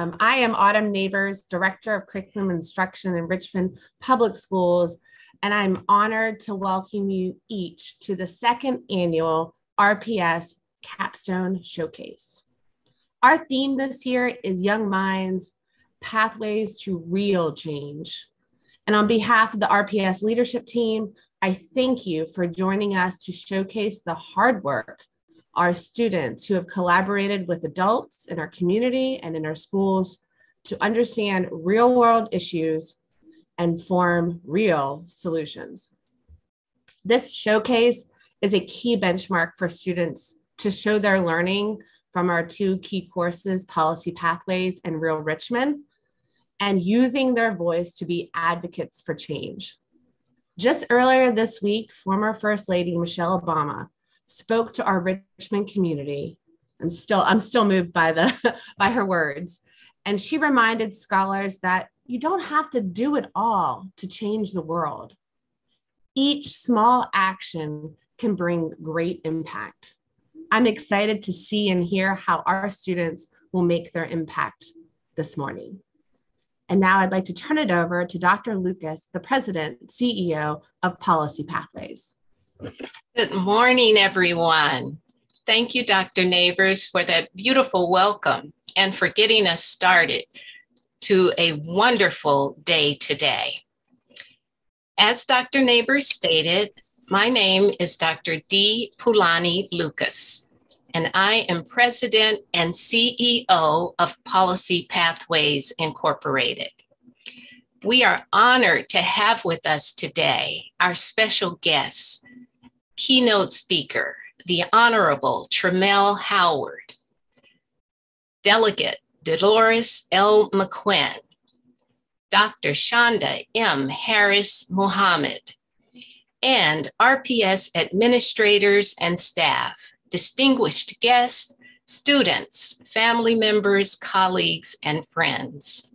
Um, I am Autumn Neighbors, Director of Curriculum Instruction in Richmond Public Schools, and I'm honored to welcome you each to the second annual RPS Capstone Showcase. Our theme this year is Young Minds Pathways to Real Change. And on behalf of the RPS leadership team, I thank you for joining us to showcase the hard work our students who have collaborated with adults in our community and in our schools to understand real world issues and form real solutions. This showcase is a key benchmark for students to show their learning from our two key courses, Policy Pathways and Real Richmond, and using their voice to be advocates for change. Just earlier this week, former First Lady Michelle Obama spoke to our Richmond community. I'm still I'm still moved by the by her words. And she reminded scholars that you don't have to do it all to change the world. Each small action can bring great impact. I'm excited to see and hear how our students will make their impact this morning. And now I'd like to turn it over to Dr. Lucas, the president, CEO of Policy Pathways. Good morning, everyone. Thank you, Dr. Neighbors, for that beautiful welcome and for getting us started to a wonderful day today. As Dr. Neighbors stated, my name is Dr. D. Pulani Lucas, and I am President and CEO of Policy Pathways Incorporated. We are honored to have with us today our special guest, keynote speaker, the Honorable Tramelle Howard, Delegate Dolores L. McQuinn, Dr. Shonda M. Harris Muhammad, and RPS administrators and staff, distinguished guests, students, family members, colleagues, and friends.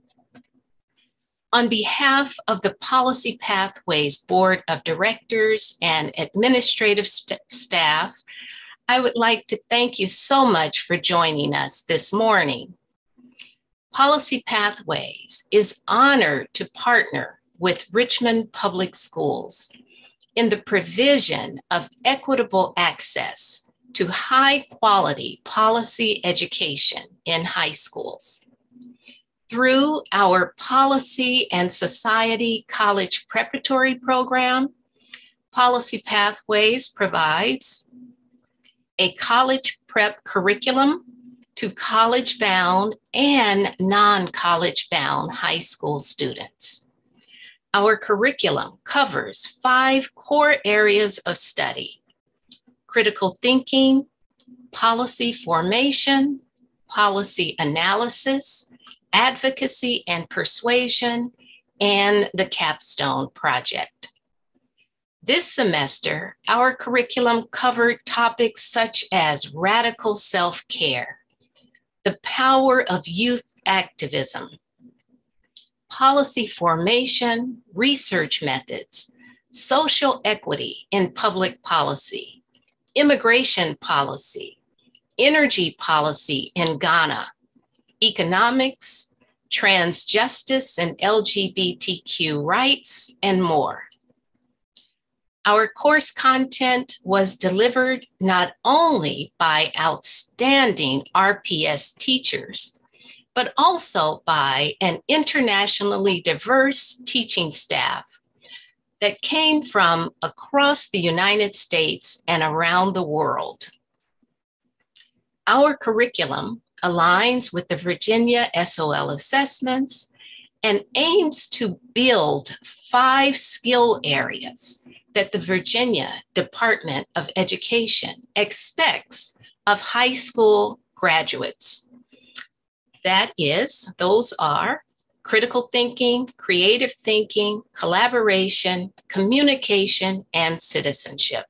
On behalf of the Policy Pathways Board of Directors and administrative st- staff, I would like to thank you so much for joining us this morning. Policy Pathways is honored to partner with Richmond Public Schools in the provision of equitable access to high quality policy education in high schools. Through our Policy and Society College Preparatory Program, Policy Pathways provides a college prep curriculum to college bound and non college bound high school students. Our curriculum covers five core areas of study critical thinking, policy formation, policy analysis, advocacy and persuasion, and the Capstone Project. This semester, our curriculum covered topics such as radical self care, the power of youth activism, policy formation, research methods, social equity in public policy, immigration policy, energy policy in Ghana, economics, trans justice and LGBTQ rights, and more. Our course content was delivered not only by outstanding RPS teachers, but also by an internationally diverse teaching staff that came from across the United States and around the world. Our curriculum aligns with the Virginia SOL assessments and aims to build five skill areas that the Virginia Department of Education expects of high school graduates. That is, those are critical thinking, creative thinking, collaboration, communication, and citizenship.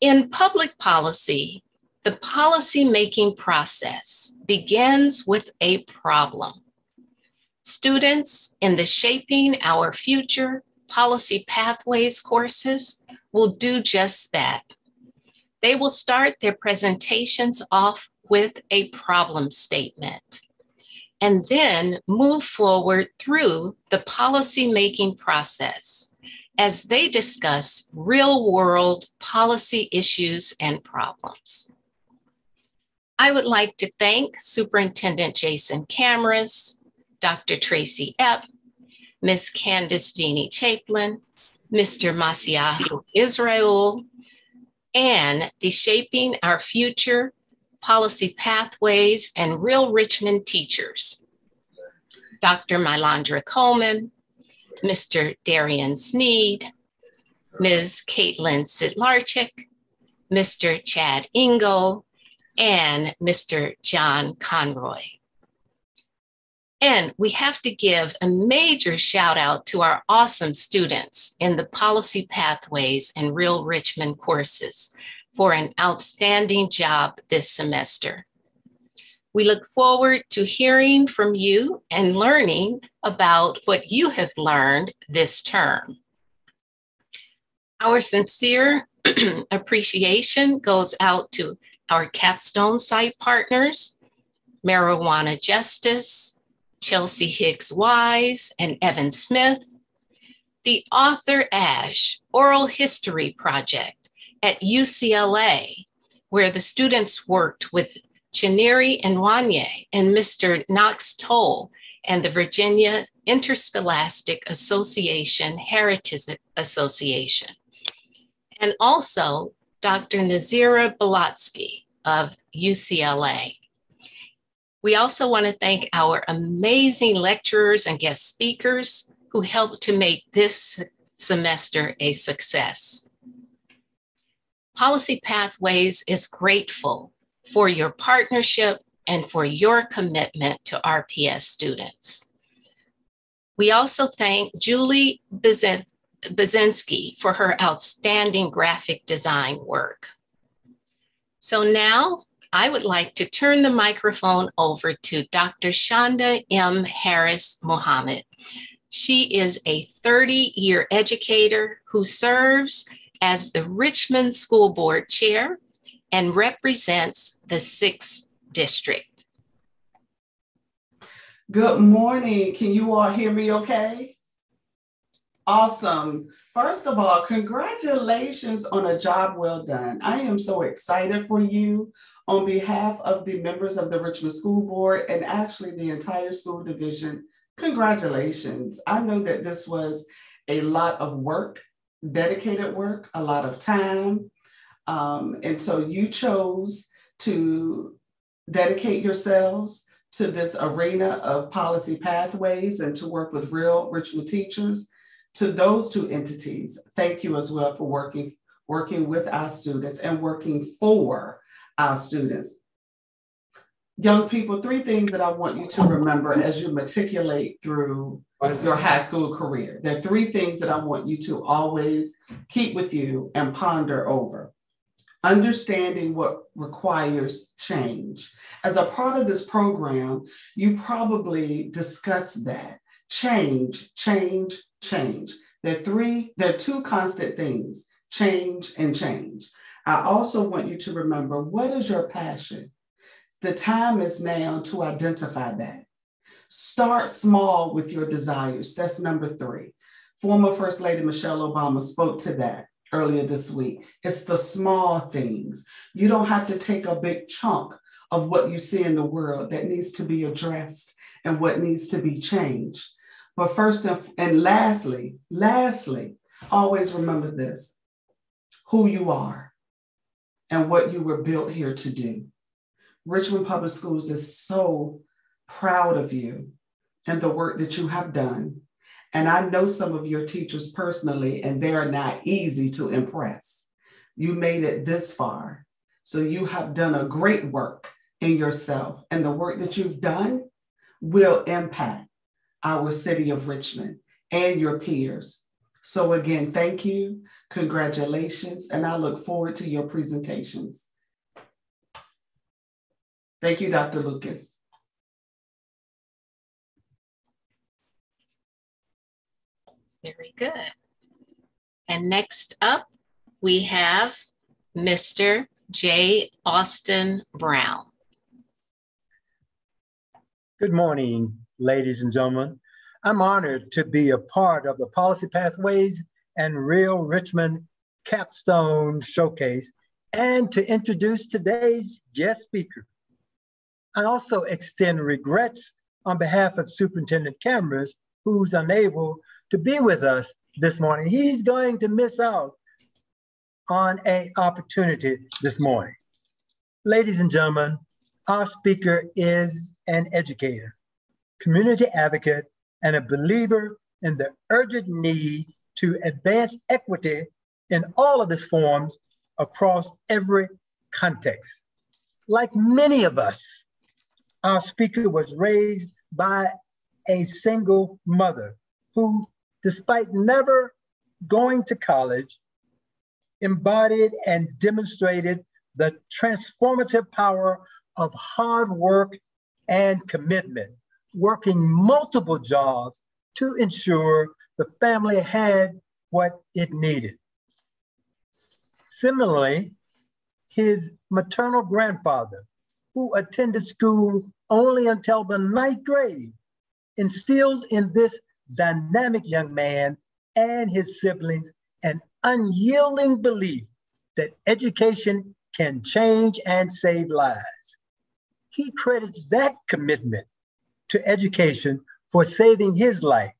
In public policy, the policymaking process begins with a problem. Students in the Shaping Our Future Policy Pathways courses will do just that. They will start their presentations off with a problem statement and then move forward through the policymaking process as they discuss real world policy issues and problems. I would like to thank Superintendent Jason Kamras, Dr. Tracy Epp, Ms. Candice Vini Chaplin, Mr. Masiahu Israel, and the Shaping Our Future Policy Pathways and Real Richmond teachers, Dr. Mylandra Coleman, Mr. Darian Sneed, Ms. Caitlin Sidlarchik, Mr. Chad Ingo, and Mr. John Conroy. And we have to give a major shout out to our awesome students in the Policy Pathways and Real Richmond courses for an outstanding job this semester. We look forward to hearing from you and learning about what you have learned this term. Our sincere appreciation goes out to our capstone site partners, Marijuana Justice, Chelsea Higgs Wise, and Evan Smith, the Arthur Ashe Oral History Project at UCLA, where the students worked with Chineri Nwanye and Mr. Knox Toll and the Virginia Interscholastic Association Heritage Association. And also Dr. Nazira Balatsky of UCLA. We also want to thank our amazing lecturers and guest speakers who helped to make this semester a success. Policy Pathways is grateful for your partnership and for your commitment to RPS students. We also thank Julie Bazinski for her outstanding graphic design work. So now I would like to turn the microphone over to Dr. Shonda M. Harris Muhammad. She is a 30 year educator who serves as the Richmond School Board Chair and represents the 6th District. Good morning. Can you all hear me okay? Awesome. First of all, congratulations on a job well done. I am so excited for you on behalf of the members of the Richmond School Board and actually the entire school division. Congratulations. I know that this was a lot of work, dedicated work, a lot of time. Um, and so you chose to dedicate yourselves to this arena of policy pathways and to work with real Richmond teachers. To those two entities, thank you as well for working, working with our students and working for our students. Young people, three things that I want you to remember as you matriculate through your high school career. There are three things that I want you to always keep with you and ponder over understanding what requires change. As a part of this program, you probably discussed that change, change, change. There are three, there are two constant things change and change. I also want you to remember what is your passion? The time is now to identify that. Start small with your desires. That's number three. Former First Lady Michelle Obama spoke to that earlier this week. It's the small things. You don't have to take a big chunk of what you see in the world that needs to be addressed and what needs to be changed. But first and, and lastly, lastly, always remember this who you are and what you were built here to do. Richmond Public Schools is so proud of you and the work that you have done and I know some of your teachers personally, and they are not easy to impress. You made it this far. So you have done a great work in yourself, and the work that you've done will impact our city of Richmond and your peers. So, again, thank you, congratulations, and I look forward to your presentations. Thank you, Dr. Lucas. Very good. And next up, we have Mr. J. Austin Brown. Good morning, ladies and gentlemen. I'm honored to be a part of the Policy Pathways and Real Richmond Capstone Showcase and to introduce today's guest speaker. I also extend regrets on behalf of Superintendent Kamras, who's unable to be with us this morning. He's going to miss out on an opportunity this morning. Ladies and gentlemen, our speaker is an educator, community advocate, and a believer in the urgent need to advance equity in all of its forms across every context. Like many of us, our speaker was raised by a single mother who, despite never going to college, embodied and demonstrated the transformative power of hard work and commitment, working multiple jobs to ensure the family had what it needed. Similarly, his maternal grandfather, who attended school only until the ninth grade, instilled in this dynamic young man and his siblings an unyielding belief that education can change and save lives. He credits that commitment to education for saving his life,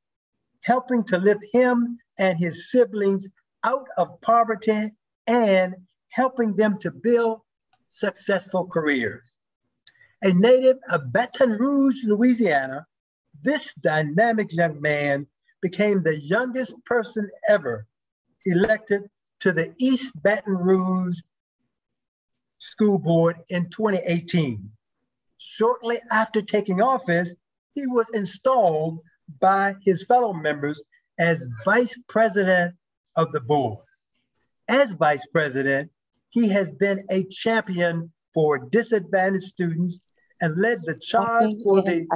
helping to lift him and his siblings out of poverty and helping them to build successful careers. A native of Baton Rouge, Louisiana, this dynamic young man became the youngest person ever elected to the East Baton Rouge School Board in 2018. Shortly after taking office, he was installed by his fellow members as vice president of the board. As vice president, he has been a champion for disadvantaged students and led the charge for the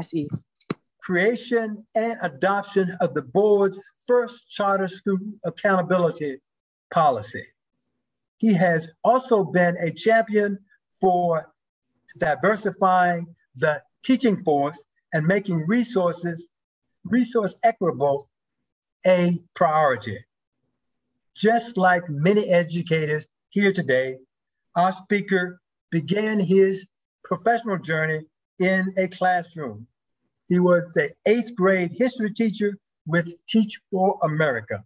creation and adoption of the board's first charter school accountability policy. He has also been a champion for diversifying the teaching force and making resources, resource equitable a priority. Just like many educators here today, our speaker began his professional journey in a classroom. He was an eighth grade history teacher with Teach for America.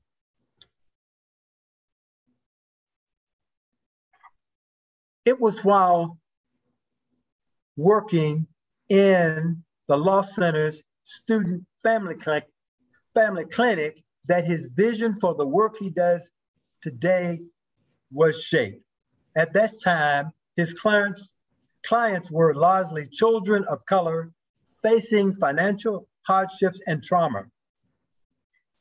It was while working in the Law Center's student family clinic, family clinic that his vision for the work he does today was shaped. At that time, his clients, clients were largely children of color facing financial hardships and trauma.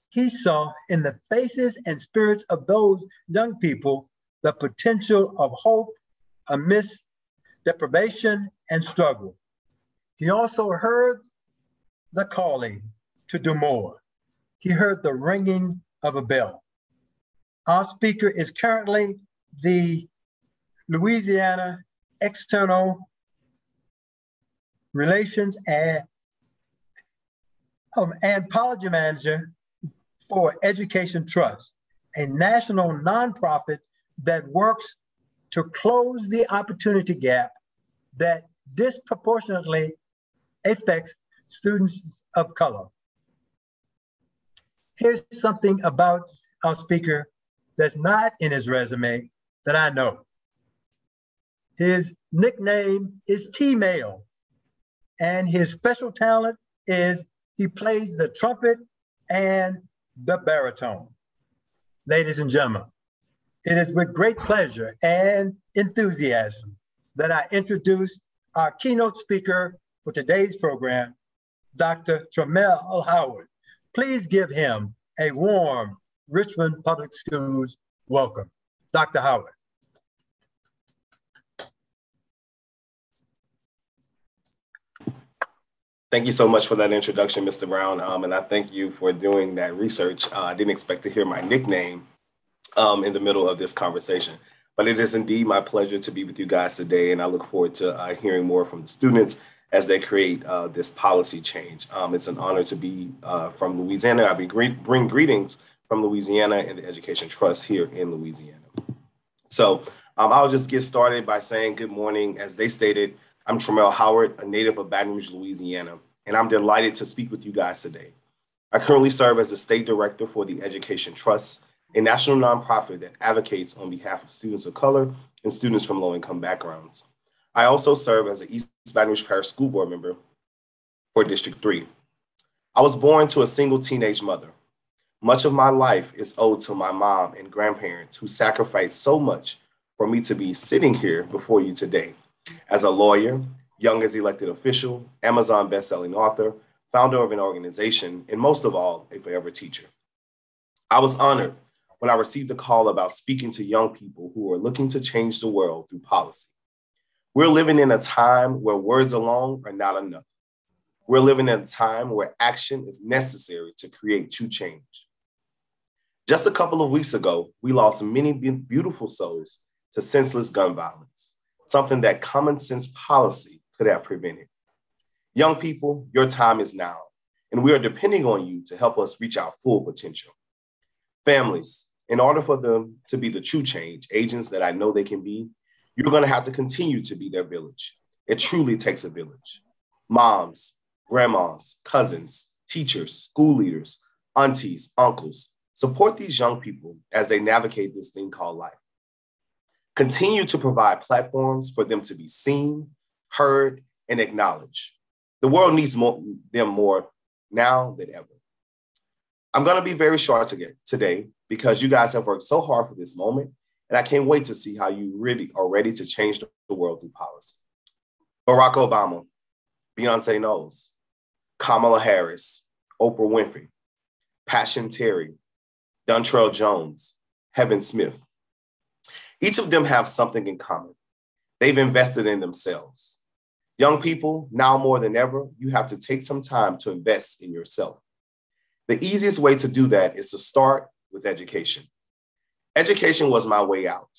He saw in the faces and spirits of those young people the potential of hope amidst deprivation and struggle. He also heard the calling to do more. He heard the ringing of a bell. Our speaker is currently the Louisiana External Relations and, um, and Policy Manager for Education Trust, a national nonprofit that works to close the opportunity gap that disproportionately affects students of color. Here's something about our speaker that's not in his resume that I know. His nickname is T-Mail, and his special talent is he plays the trumpet and the baritone. Ladies and gentlemen, it is with great pleasure and enthusiasm that I introduce our keynote speaker for today's program, Dr. Tramelle Howard. Please give him a warm Richmond Public Schools welcome. Dr. Howard. Thank you so much for that introduction, Mr. Brown. Um, and I thank you for doing that research. Uh, I didn't expect to hear my nickname um, in the middle of this conversation. But it is indeed my pleasure to be with you guys today, and I look forward to uh, hearing more from the students as they create uh, this policy change. Um, it's an honor to be uh, from Louisiana. I bring greetings from Louisiana and the Education Trust here in Louisiana. So um, I'll just get started by saying good morning. As they stated, I'm Tramelle Howard, a native of Baton Rouge, Louisiana, and I'm delighted to speak with you guys today. I currently serve as the state director for the Education Trust, a national nonprofit that advocates on behalf of students of color and students from low income backgrounds. I also serve as an East Baton Rouge Parish School Board member for District 3. I was born to a single teenage mother. Much of my life is owed to my mom and grandparents who sacrificed so much for me to be sitting here before you today as a lawyer, young as elected official, Amazon bestselling author, founder of an organization, and most of all, a forever teacher. I was honored when I received a call about speaking to young people who are looking to change the world through policy. We're living in a time where words alone are not enough. We're living in a time where action is necessary to create true change. Just a couple of weeks ago, we lost many beautiful souls to senseless gun violence, something that common sense policy could have prevented. Young people, your time is now, and we are depending on you to help us reach our full potential. Families, in order for them to be the true change agents that I know they can be, you're going to have to continue to be their village. It truly takes a village. Moms, grandmas, cousins, teachers, school leaders, aunties, uncles, support these young people as they navigate this thing called life. Continue to provide platforms for them to be seen, heard, and acknowledged. The world needs more, them more now than ever. I'm going to be very short today because you guys have worked so hard for this moment and I can't wait to see how you really are ready to change the world through policy. Barack Obama, Beyonce Knowles, Kamala Harris, Oprah Winfrey, Passion Terry, Dontrell Jones, Heaven Smith. Each of them have something in common. They've invested in themselves. Young people, now more than ever, you have to take some time to invest in yourself. The easiest way to do that is to start with education. Education was my way out.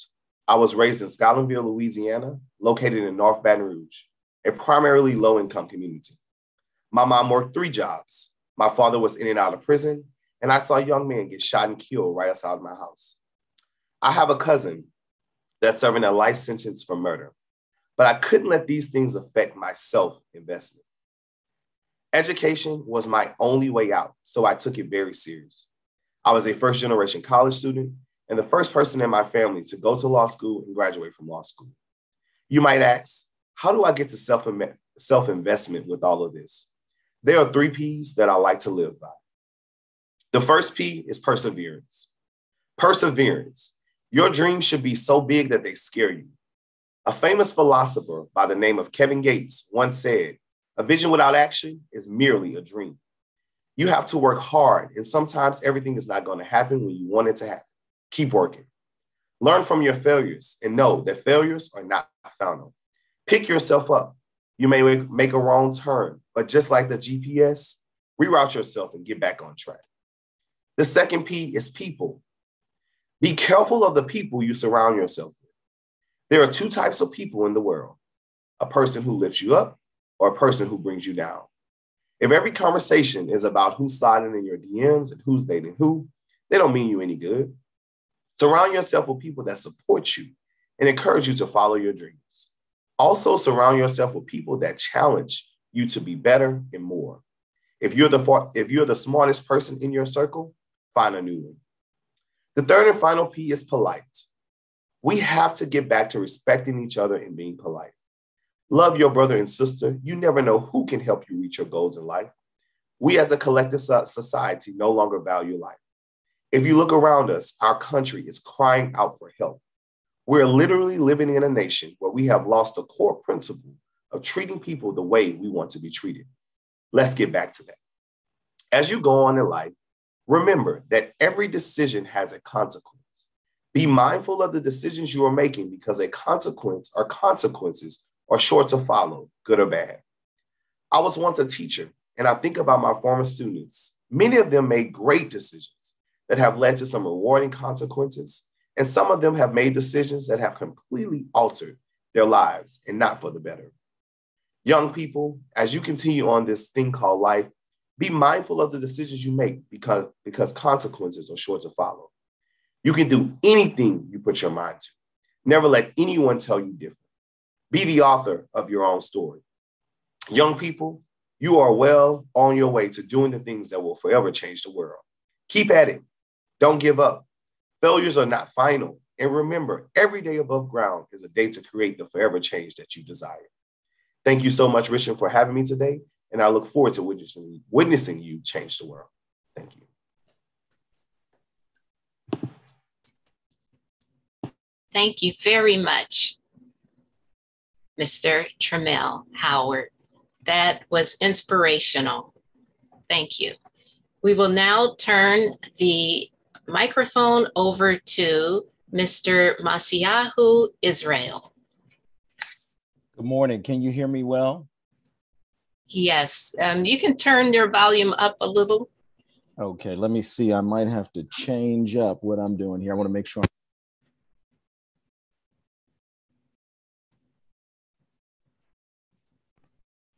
I was raised in Scotlandville, Louisiana, located in North Baton Rouge, a primarily low income community. My mom worked three jobs. My father was in and out of prison, and I saw young men get shot and killed right outside my house. I have a cousin that's serving a life sentence for murder, but I couldn't let these things affect my self investment. Education was my only way out, so I took it very serious. I was a first generation college student and the first person in my family to go to law school and graduate from law school. You might ask, how do I get to self self investment with all of this? There are three P's that I like to live by. The first P is perseverance. Perseverance. Your dreams should be so big that they scare you. A famous philosopher by the name of Kevin Gates once said, A vision without action is merely a dream. You have to work hard, and sometimes everything is not going to happen when you want it to happen. Keep working. Learn from your failures and know that failures are not final. Pick yourself up. You may make a wrong turn, but just like the GPS, reroute yourself and get back on track. The second P is people. Be careful of the people you surround yourself with. There are two types of people in the world a person who lifts you up or a person who brings you down. If every conversation is about who's sliding in your DMs and who's dating who, they don't mean you any good. Surround yourself with people that support you and encourage you to follow your dreams. Also, surround yourself with people that challenge you to be better and more. If you're the if you're the smartest person in your circle, find a new one. The third and final P is polite. We have to get back to respecting each other and being polite. Love your brother and sister. You never know who can help you reach your goals in life. We as a collective society no longer value life. If you look around us, our country is crying out for help. We're literally living in a nation where we have lost the core principle of treating people the way we want to be treated. Let's get back to that. As you go on in life, remember that every decision has a consequence. Be mindful of the decisions you are making because a consequence or consequences are sure to follow, good or bad. I was once a teacher, and I think about my former students. Many of them made great decisions that have led to some rewarding consequences, And some of them have made decisions that have completely altered their lives and not for the better. Young people, as you continue on this thing called life, be mindful of the decisions you make because, because consequences are sure to follow. You can do anything you put your mind to. Never let anyone tell you different. Be the author of your own story. Young people, you are well on your way to doing the things that will forever change the world. Keep at it. Don't give up. Failures are not final. And remember, every day above ground is a day to create the forever change that you desire. Thank you so much, Richard, for having me today. And I look forward to witnessing, witnessing you change the world. Thank you. Thank you very much, Mr. Tramelle Howard. That was inspirational. Thank you. We will now turn the microphone over to Mr. Masiyahu Israel. Good morning. Can you hear me well? Yes. Um, you can turn your volume up a little. Okay, let me see. I might have to change up what I'm doing here. I want to make sure.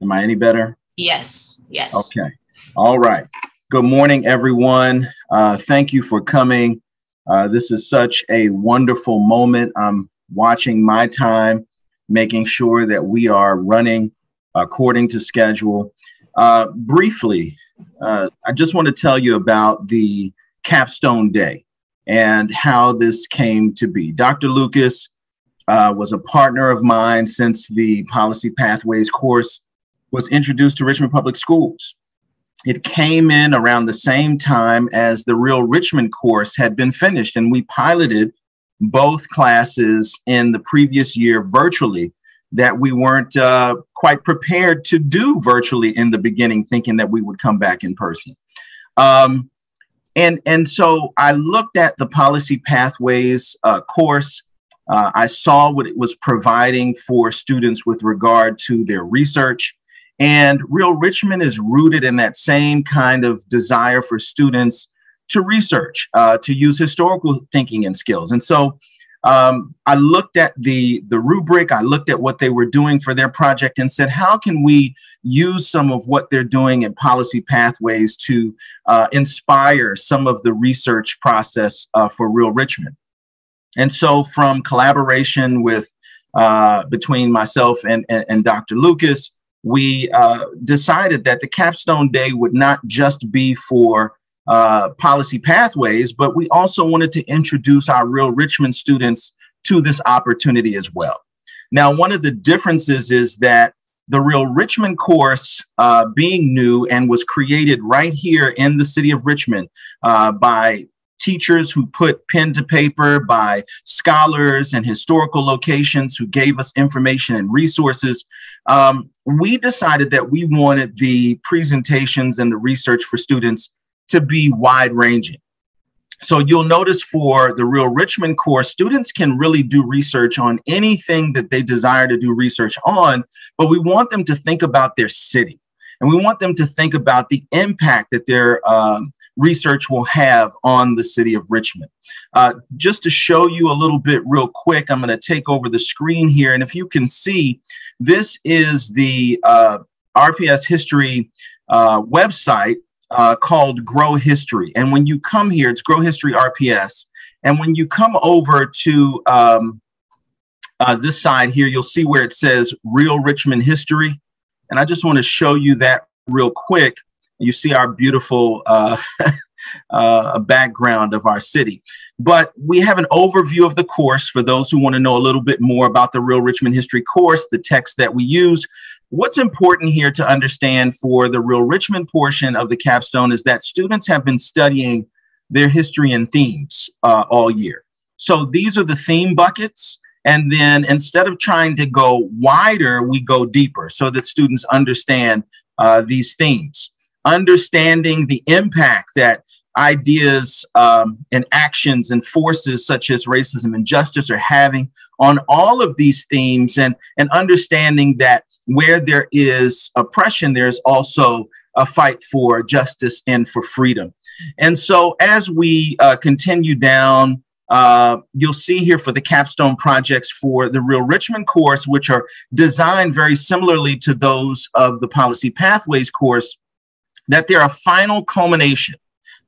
Am I any better? Yes, yes. Okay. All right. Good morning, everyone. Uh, thank you for coming. Uh, this is such a wonderful moment. I'm watching my time, making sure that we are running according to schedule. Uh, briefly, uh, I just want to tell you about the capstone day and how this came to be. Dr. Lucas uh, was a partner of mine since the Policy Pathways course was introduced to Richmond Public Schools. It came in around the same time as the Real Richmond course had been finished, and we piloted both classes in the previous year virtually that we weren't uh, quite prepared to do virtually in the beginning, thinking that we would come back in person. Um, and, and so I looked at the Policy Pathways uh, course. Uh, I saw what it was providing for students with regard to their research. And Real Richmond is rooted in that same kind of desire for students to research, uh, to use historical thinking and skills. And so um, I looked at the, the rubric, I looked at what they were doing for their project and said, how can we use some of what they're doing in policy pathways to uh, inspire some of the research process uh, for Real Richmond? And so from collaboration with uh, between myself and, and, and Dr. Lucas, we uh, decided that the capstone day would not just be for uh, policy pathways, but we also wanted to introduce our Real Richmond students to this opportunity as well. Now, one of the differences is that the Real Richmond course, uh, being new and was created right here in the city of Richmond uh, by teachers who put pen to paper, by scholars and historical locations who gave us information and resources, um, we decided that we wanted the presentations and the research for students to be wide ranging. So you'll notice for the Real Richmond course, students can really do research on anything that they desire to do research on, but we want them to think about their city. And we want them to think about the impact that their um, research will have on the city of Richmond. Uh, just to show you a little bit real quick, I'm going to take over the screen here. And if you can see, this is the uh, RPS history uh, website uh, called Grow History. And when you come here, it's Grow History RPS. And when you come over to um, uh, this side here, you'll see where it says Real Richmond History. And I just want to show you that real quick. You see our beautiful uh, uh, background of our city. But we have an overview of the course for those who want to know a little bit more about the Real Richmond History course, the text that we use. What's important here to understand for the Real Richmond portion of the capstone is that students have been studying their history and themes uh, all year. So these are the theme buckets. And then instead of trying to go wider, we go deeper so that students understand uh, these themes. Understanding the impact that ideas um, and actions and forces such as racism and justice are having on all of these themes and, and understanding that where there is oppression, there's also a fight for justice and for freedom. And so as we uh, continue down uh, you'll see here for the capstone projects for the Real Richmond course, which are designed very similarly to those of the Policy Pathways course, that they're a final culmination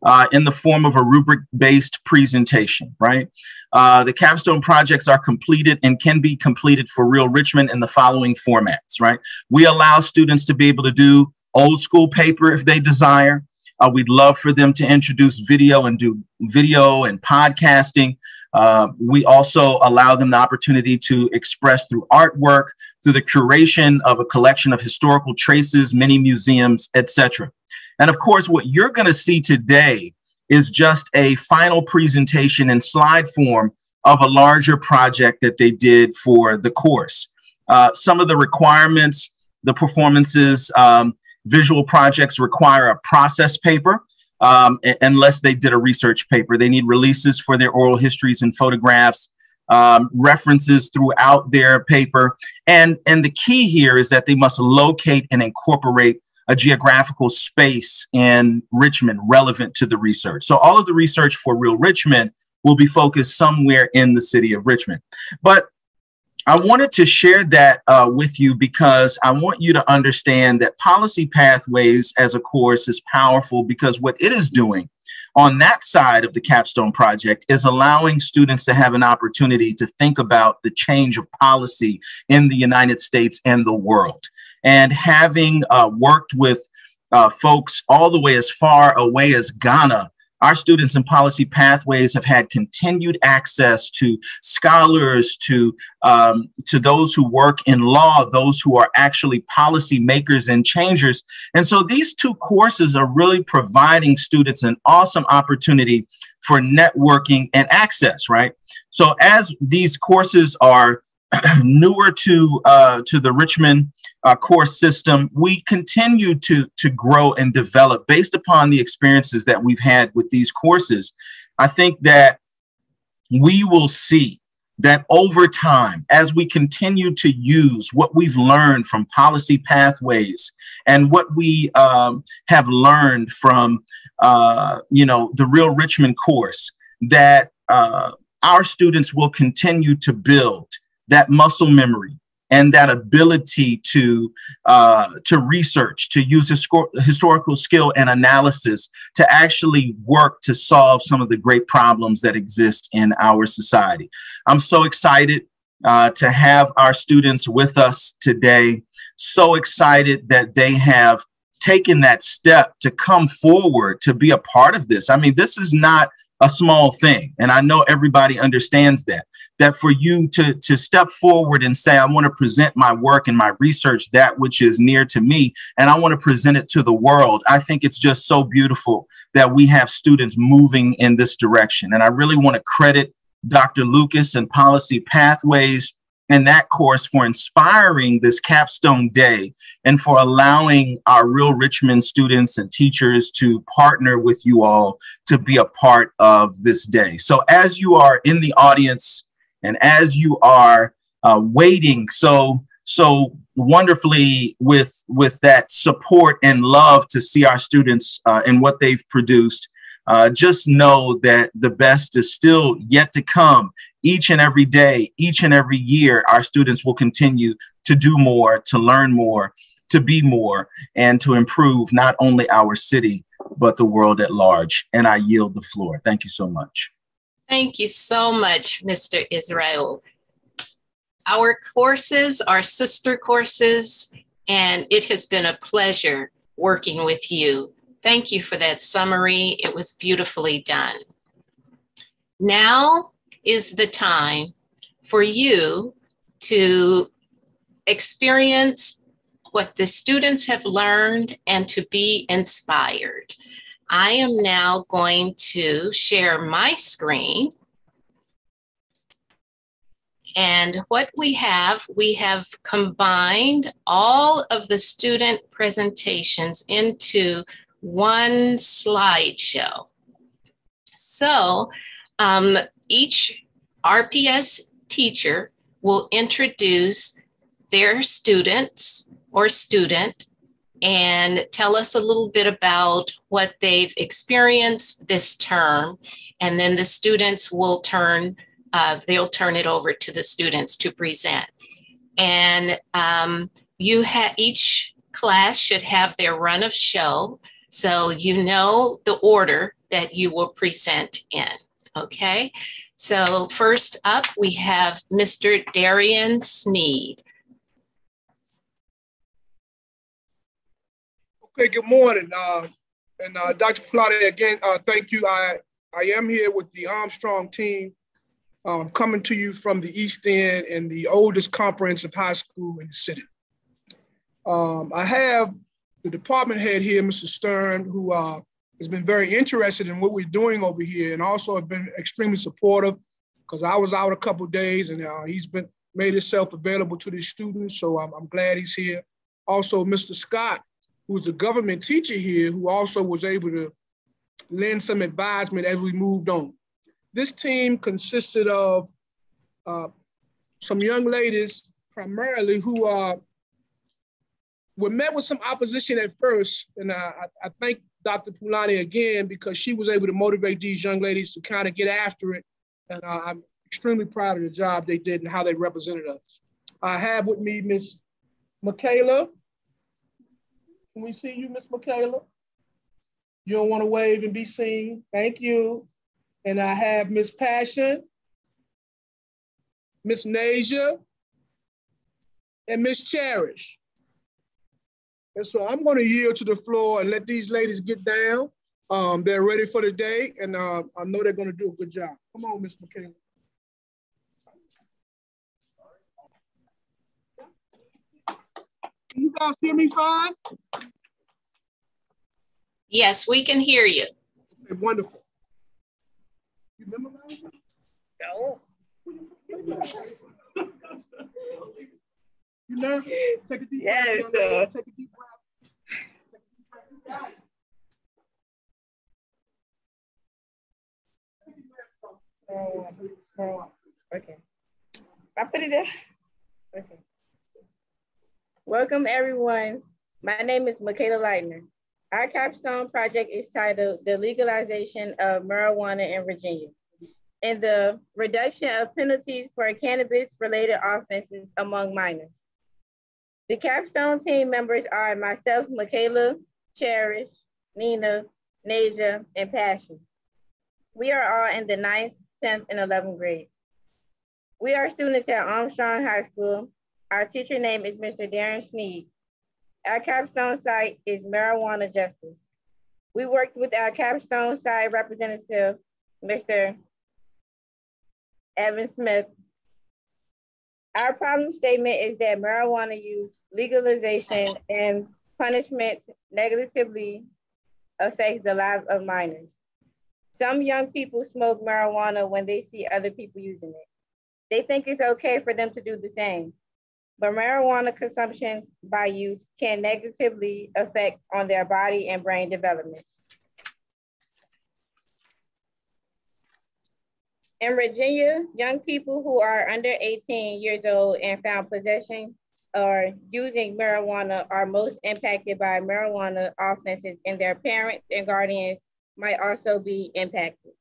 uh, in the form of a rubric based presentation, right? Uh, the capstone projects are completed and can be completed for Real Richmond in the following formats, right? We allow students to be able to do old school paper if they desire. Uh, we'd love for them to introduce video and do video and podcasting. Uh, we also allow them the opportunity to express through artwork, through the curation of a collection of historical traces, many museums, etc. And of course, what you're going to see today is just a final presentation in slide form of a larger project that they did for the course. Uh, some of the requirements, the performances, um, visual projects require a process paper um, unless they did a research paper. They need releases for their oral histories and photographs, um, references throughout their paper. And, and the key here is that they must locate and incorporate a geographical space in Richmond relevant to the research. So all of the research for Real Richmond will be focused somewhere in the city of Richmond. But I wanted to share that uh, with you because I want you to understand that Policy Pathways as a course is powerful because what it is doing on that side of the capstone project is allowing students to have an opportunity to think about the change of policy in the United States and the world. And having uh, worked with uh, folks all the way as far away as Ghana our students in policy pathways have had continued access to scholars, to um, to those who work in law, those who are actually policy makers and changers. And so these two courses are really providing students an awesome opportunity for networking and access, right? So as these courses are newer to uh, to the Richmond uh, course system, we continue to to grow and develop based upon the experiences that we've had with these courses. I think that we will see that over time, as we continue to use what we've learned from policy pathways and what we um, have learned from, uh, you know, the Real Richmond course, that uh, our students will continue to build that muscle memory and that ability to uh, to research, to use historical skill and analysis to actually work to solve some of the great problems that exist in our society. I'm so excited uh, to have our students with us today. So excited that they have taken that step to come forward to be a part of this. I mean, this is not a small thing, and I know everybody understands that that for you to to step forward and say i want to present my work and my research that which is near to me and i want to present it to the world i think it's just so beautiful that we have students moving in this direction. And i really want to credit dr lucas and policy pathways and that course for inspiring this capstone day and for allowing our real richmond students and teachers to partner with you all to be a part of this day. So as you are in the audience and as you are uh, waiting so so wonderfully with with that support and love to see our students uh, and what they've produced uh, just know that the best is still yet to come each and every day each and every year our students will continue to do more to learn more to be more and to improve not only our city but the world at large and i yield the floor thank you so much Thank you so much, Mr. Israel. Our courses are sister courses, and it has been a pleasure working with you. Thank you for that summary. It was beautifully done. Now is the time for you to experience what the students have learned and to be inspired. I am now going to share my screen. And what we have, we have combined all of the student presentations into one slideshow. So um, each RPS teacher will introduce their students or student and tell us a little bit about what they've experienced this term. And then the students will turn, uh, they'll turn it over to the students to present. And um, you have each class should have their run of show. So you know the order that you will present in. Okay. So first up, we have Mr. Darian Sneed. Okay, good morning. Uh, and uh, Dr. Pilate, again, uh, thank you. I, I am here with the Armstrong team, um, coming to you from the East End and the oldest comprehensive high school in the city. Um, I have the department head here, Mr. Stern, who uh, has been very interested in what we're doing over here and also have been extremely supportive because I was out a couple days and uh, he's been made himself available to the students. So I'm, I'm glad he's here. Also, Mr. Scott, who's a government teacher here, who also was able to lend some advisement as we moved on. This team consisted of uh, some young ladies, primarily, who uh, were met with some opposition at first. And I, I thank Dr. Pulani again because she was able to motivate these young ladies to kind of get after it. And uh, I'm extremely proud of the job they did and how they represented us. I have with me Miss Michaela, can we see you, Miss Michaela? You don't want to wave and be seen. Thank you. And I have Miss Passion, Miss Nasia, and Miss Cherish. And so I'm going to yield to the floor and let these ladies get down. Um, they're ready for the day, and uh, I know they're going to do a good job. Come on, Miss Michaela. Can you guys hear me fine? Yes, we can hear you. Okay, wonderful. You remember No. you know, take a deep yes, breath. Uh, take a deep breath. okay. I put it there. Okay. Welcome everyone. My name is Michaela Leitner. Our capstone project is titled The Legalization of Marijuana in Virginia and the reduction of penalties for cannabis related offenses among minors. The capstone team members are myself, Michaela, Cherish, Nina, Nasia, and Passion. We are all in the 9th, 10th, and 11th grade. We are students at Armstrong High School our teacher name is Mr. Darren Sneed. Our capstone site is Marijuana Justice. We worked with our capstone site representative, Mr. Evan Smith. Our problem statement is that marijuana use, legalization, and punishment negatively affects the lives of minors. Some young people smoke marijuana when they see other people using it. They think it's okay for them to do the same but marijuana consumption by youth can negatively affect on their body and brain development. In Virginia, young people who are under 18 years old and found possession or using marijuana are most impacted by marijuana offenses and their parents and guardians might also be impacted.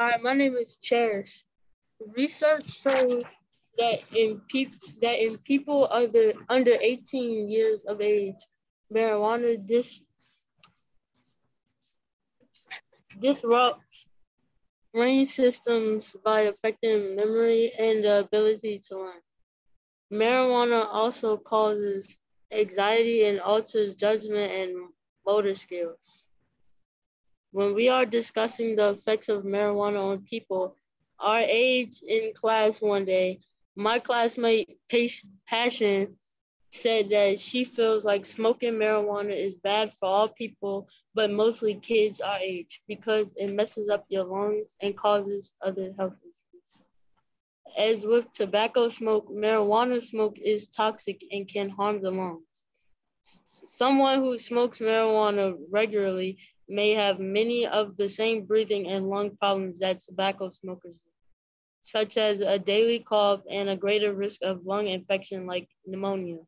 Hi, my name is Cherish. Research shows that in people that in people under under 18 years of age, marijuana dis disrupts brain systems by affecting memory and the ability to learn. Marijuana also causes anxiety and alters judgment and motor skills. When we are discussing the effects of marijuana on people our age in class one day, my classmate Passion said that she feels like smoking marijuana is bad for all people, but mostly kids our age because it messes up your lungs and causes other health issues. as with tobacco smoke, marijuana smoke is toxic and can harm the lungs. Someone who smokes marijuana regularly may have many of the same breathing and lung problems that tobacco smokers do, such as a daily cough and a greater risk of lung infection like pneumonia.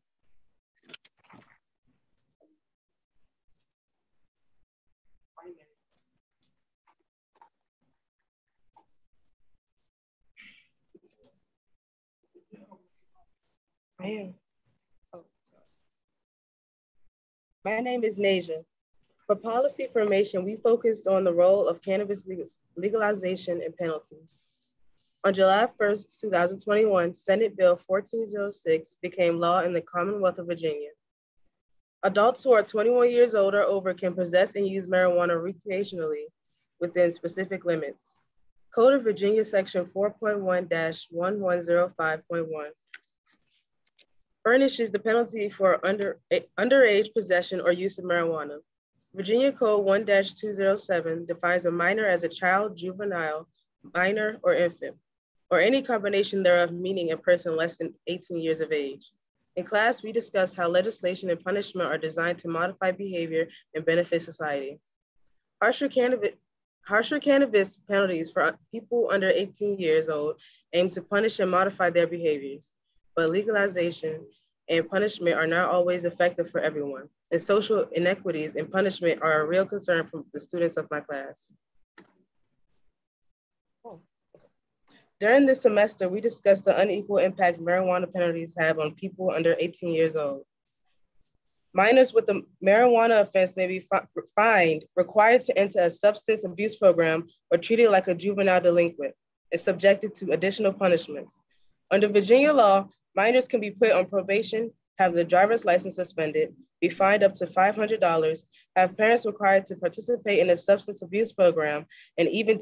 I am. Oh, sorry. My name is Nasia. For policy formation, we focused on the role of cannabis legalization and penalties. On July 1st, 2021, Senate Bill 1406 became law in the Commonwealth of Virginia. Adults who are 21 years old or over can possess and use marijuana recreationally within specific limits. Code of Virginia Section 4.1-1105.1 furnishes the penalty for under, underage possession or use of marijuana. Virginia Code 1-207 defines a minor as a child, juvenile, minor, or infant, or any combination thereof meaning a person less than 18 years of age. In class, we discussed how legislation and punishment are designed to modify behavior and benefit society. Harsher cannabis, harsher cannabis penalties for people under 18 years old aim to punish and modify their behaviors but legalization and punishment are not always effective for everyone. And social inequities and punishment are a real concern for the students of my class. During this semester, we discussed the unequal impact marijuana penalties have on people under 18 years old. Minors with a marijuana offense may be fined, required to enter a substance abuse program, or treated like a juvenile delinquent and subjected to additional punishments. Under Virginia law, Minors can be put on probation, have their driver's license suspended, be fined up to $500, have parents required to participate in a substance abuse program, and even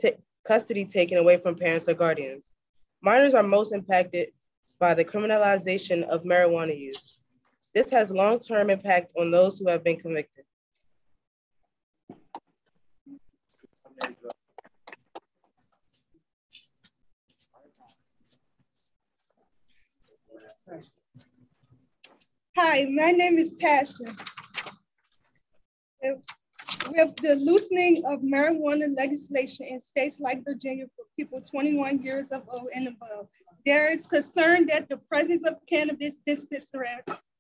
custody taken away from parents or guardians. Minors are most impacted by the criminalization of marijuana use. This has long-term impact on those who have been convicted. Hi, my name is Passion. Uh, with the loosening of marijuana legislation in states like Virginia for people 21 years of old and above, there is concern that the presence of cannabis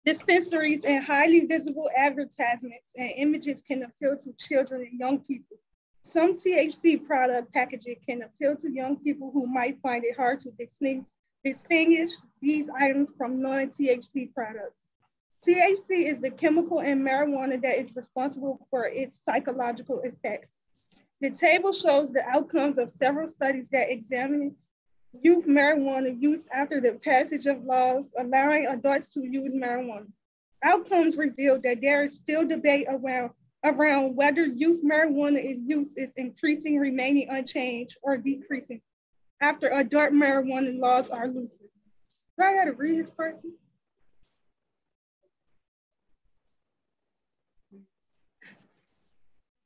dispensaries and highly visible advertisements and images can appeal to children and young people. Some THC product packaging can appeal to young people who might find it hard to distinguish distinguish these items from non-THC products. THC is the chemical in marijuana that is responsible for its psychological effects. The table shows the outcomes of several studies that examine youth marijuana use after the passage of laws allowing adults to use marijuana. Outcomes reveal that there is still debate around, around whether youth marijuana use is increasing, remaining unchanged, or decreasing after adult marijuana laws are loosened. Do I gotta read his part too?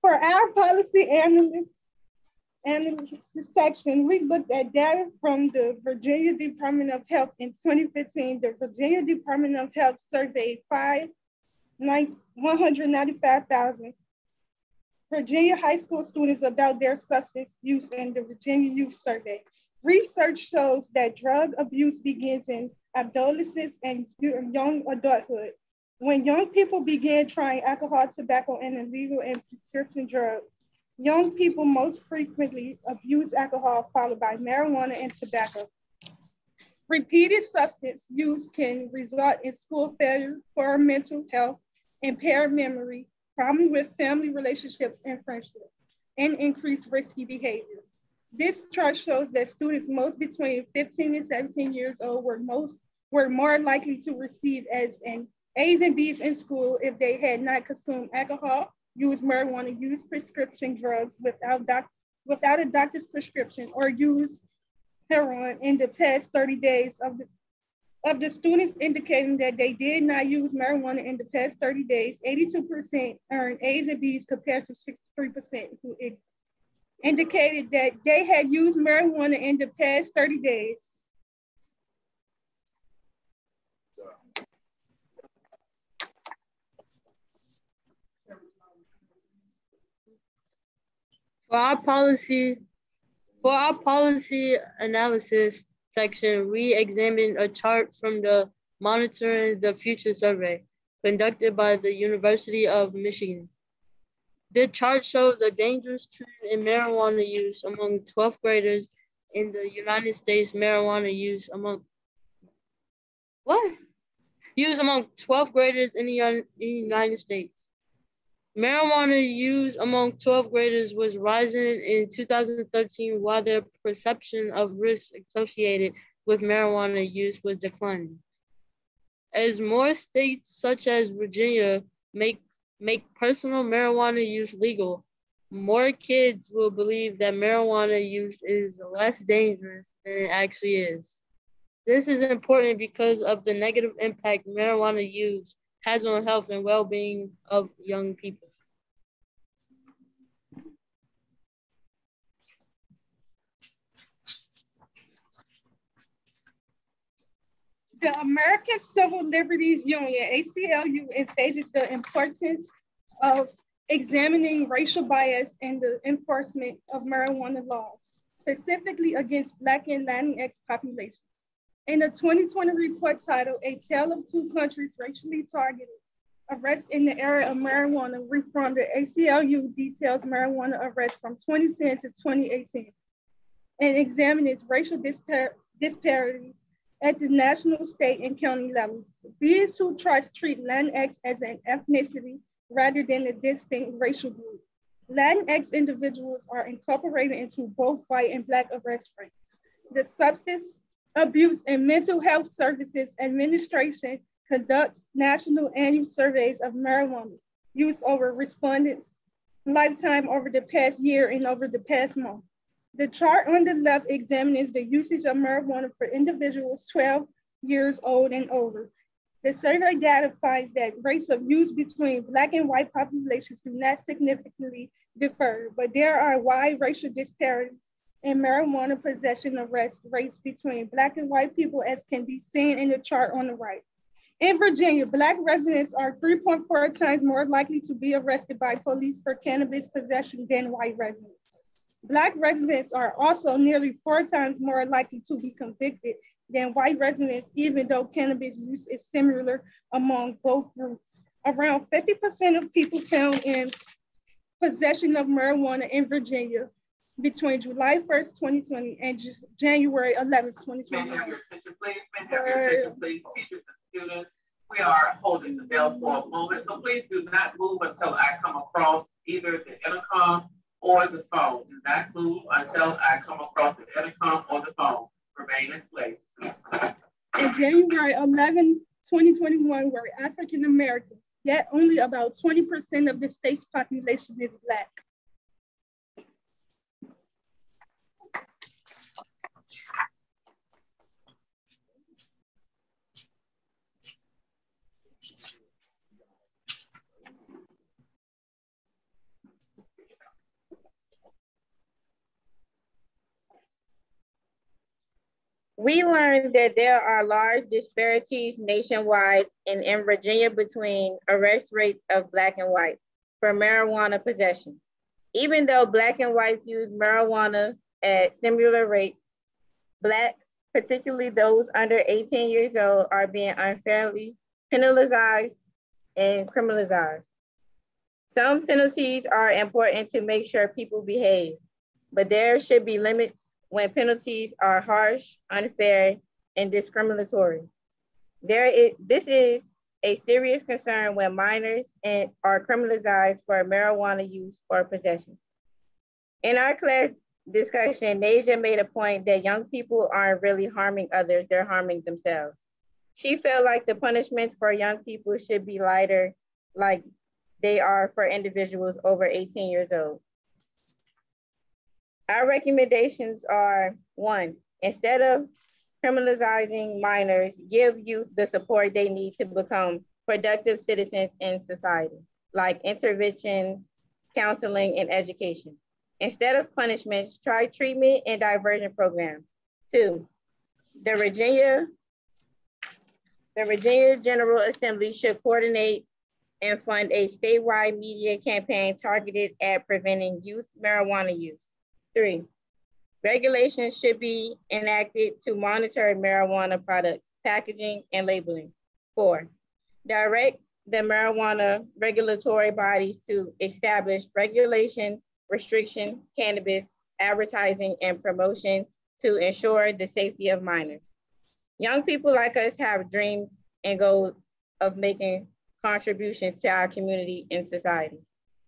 For our policy analyst, analyst section, we looked at data from the Virginia Department of Health in 2015. The Virginia Department of Health surveyed 195,000 Virginia high school students about their substance use in the Virginia Youth Survey. Research shows that drug abuse begins in adolescence and young adulthood. When young people begin trying alcohol, tobacco, and illegal and prescription drugs, young people most frequently abuse alcohol, followed by marijuana and tobacco. Repeated substance use can result in school failure, poor mental health, impaired memory, problems with family relationships and friendships, and increased risky behavior. This chart shows that students most between 15 and 17 years old were most were more likely to receive as an A's and B's in school if they had not consumed alcohol, used marijuana, used prescription drugs without doc, without a doctor's prescription, or used heroin in the past 30 days of the of the students indicating that they did not use marijuana in the past 30 days, 82% earned A's and B's compared to 63% who indicated that they had used marijuana in the past 30 days. For our policy, for our policy analysis section, we examined a chart from the Monitoring the Future survey conducted by the University of Michigan. The chart shows a dangerous trend in marijuana use among 12th graders in the United States. Marijuana use among what? Use among 12th graders in the, in the United States. Marijuana use among 12th graders was rising in 2013 while their perception of risks associated with marijuana use was declining. As more states such as Virginia make make personal marijuana use legal, more kids will believe that marijuana use is less dangerous than it actually is. This is important because of the negative impact marijuana use has on health and well-being of young people. The American Civil Liberties Union, ACLU, emphasizes the importance of examining racial bias in the enforcement of marijuana laws, specifically against Black and Latinx populations. In the 2020 report titled, A Tale of Two Countries Racially Targeted, Arrests in the Era of Marijuana Reform, the ACLU details marijuana arrests from 2010 to 2018 and examines racial dispar disparities at the national, state, and county levels. These two charts treat Latinx as an ethnicity rather than a distinct racial group. Latinx individuals are incorporated into both white and Black arrest rates. The Substance Abuse and Mental Health Services Administration conducts national annual surveys of marijuana use over respondents' lifetime over the past year and over the past month. The chart on the left examines the usage of marijuana for individuals 12 years old and older. The survey data finds that rates of use between Black and white populations do not significantly differ, but there are wide racial disparities in marijuana possession arrest rates between Black and white people, as can be seen in the chart on the right. In Virginia, Black residents are 3.4 times more likely to be arrested by police for cannabis possession than white residents. Black residents are also nearly four times more likely to be convicted than white residents, even though cannabis use is similar among both groups. Around 50% of people found in possession of marijuana in Virginia between July 1st, 2020 and January 11th, 2021. May have your attention, please? May have your attention, please? Teachers and students, we are holding the bell for a moment, so please do not move until I come across either the intercom or the phone. Do not move until I come across the intercom or the phone. Remain in place. In January 11, 2021, we're African Americans, yet only about 20% of the state's population is Black. We learned that there are large disparities nationwide and in Virginia between arrest rates of Black and whites for marijuana possession. Even though Black and whites use marijuana at similar rates, Blacks, particularly those under 18 years old, are being unfairly penalized and criminalized. Some penalties are important to make sure people behave, but there should be limits when penalties are harsh, unfair, and discriminatory. There is, this is a serious concern when minors and are criminalized for marijuana use or possession. In our class discussion, Nasia made a point that young people aren't really harming others, they're harming themselves. She felt like the punishments for young people should be lighter, like they are for individuals over 18 years old. Our recommendations are one, instead of criminalizing minors, give youth the support they need to become productive citizens in society, like intervention, counseling, and education. Instead of punishments, try treatment and diversion programs. Two, the Virginia, the Virginia General Assembly should coordinate and fund a statewide media campaign targeted at preventing youth marijuana use. Three, regulations should be enacted to monitor marijuana products, packaging, and labeling. Four, direct the marijuana regulatory bodies to establish regulations, restriction, cannabis, advertising, and promotion to ensure the safety of minors. Young people like us have dreams and goals of making contributions to our community and society.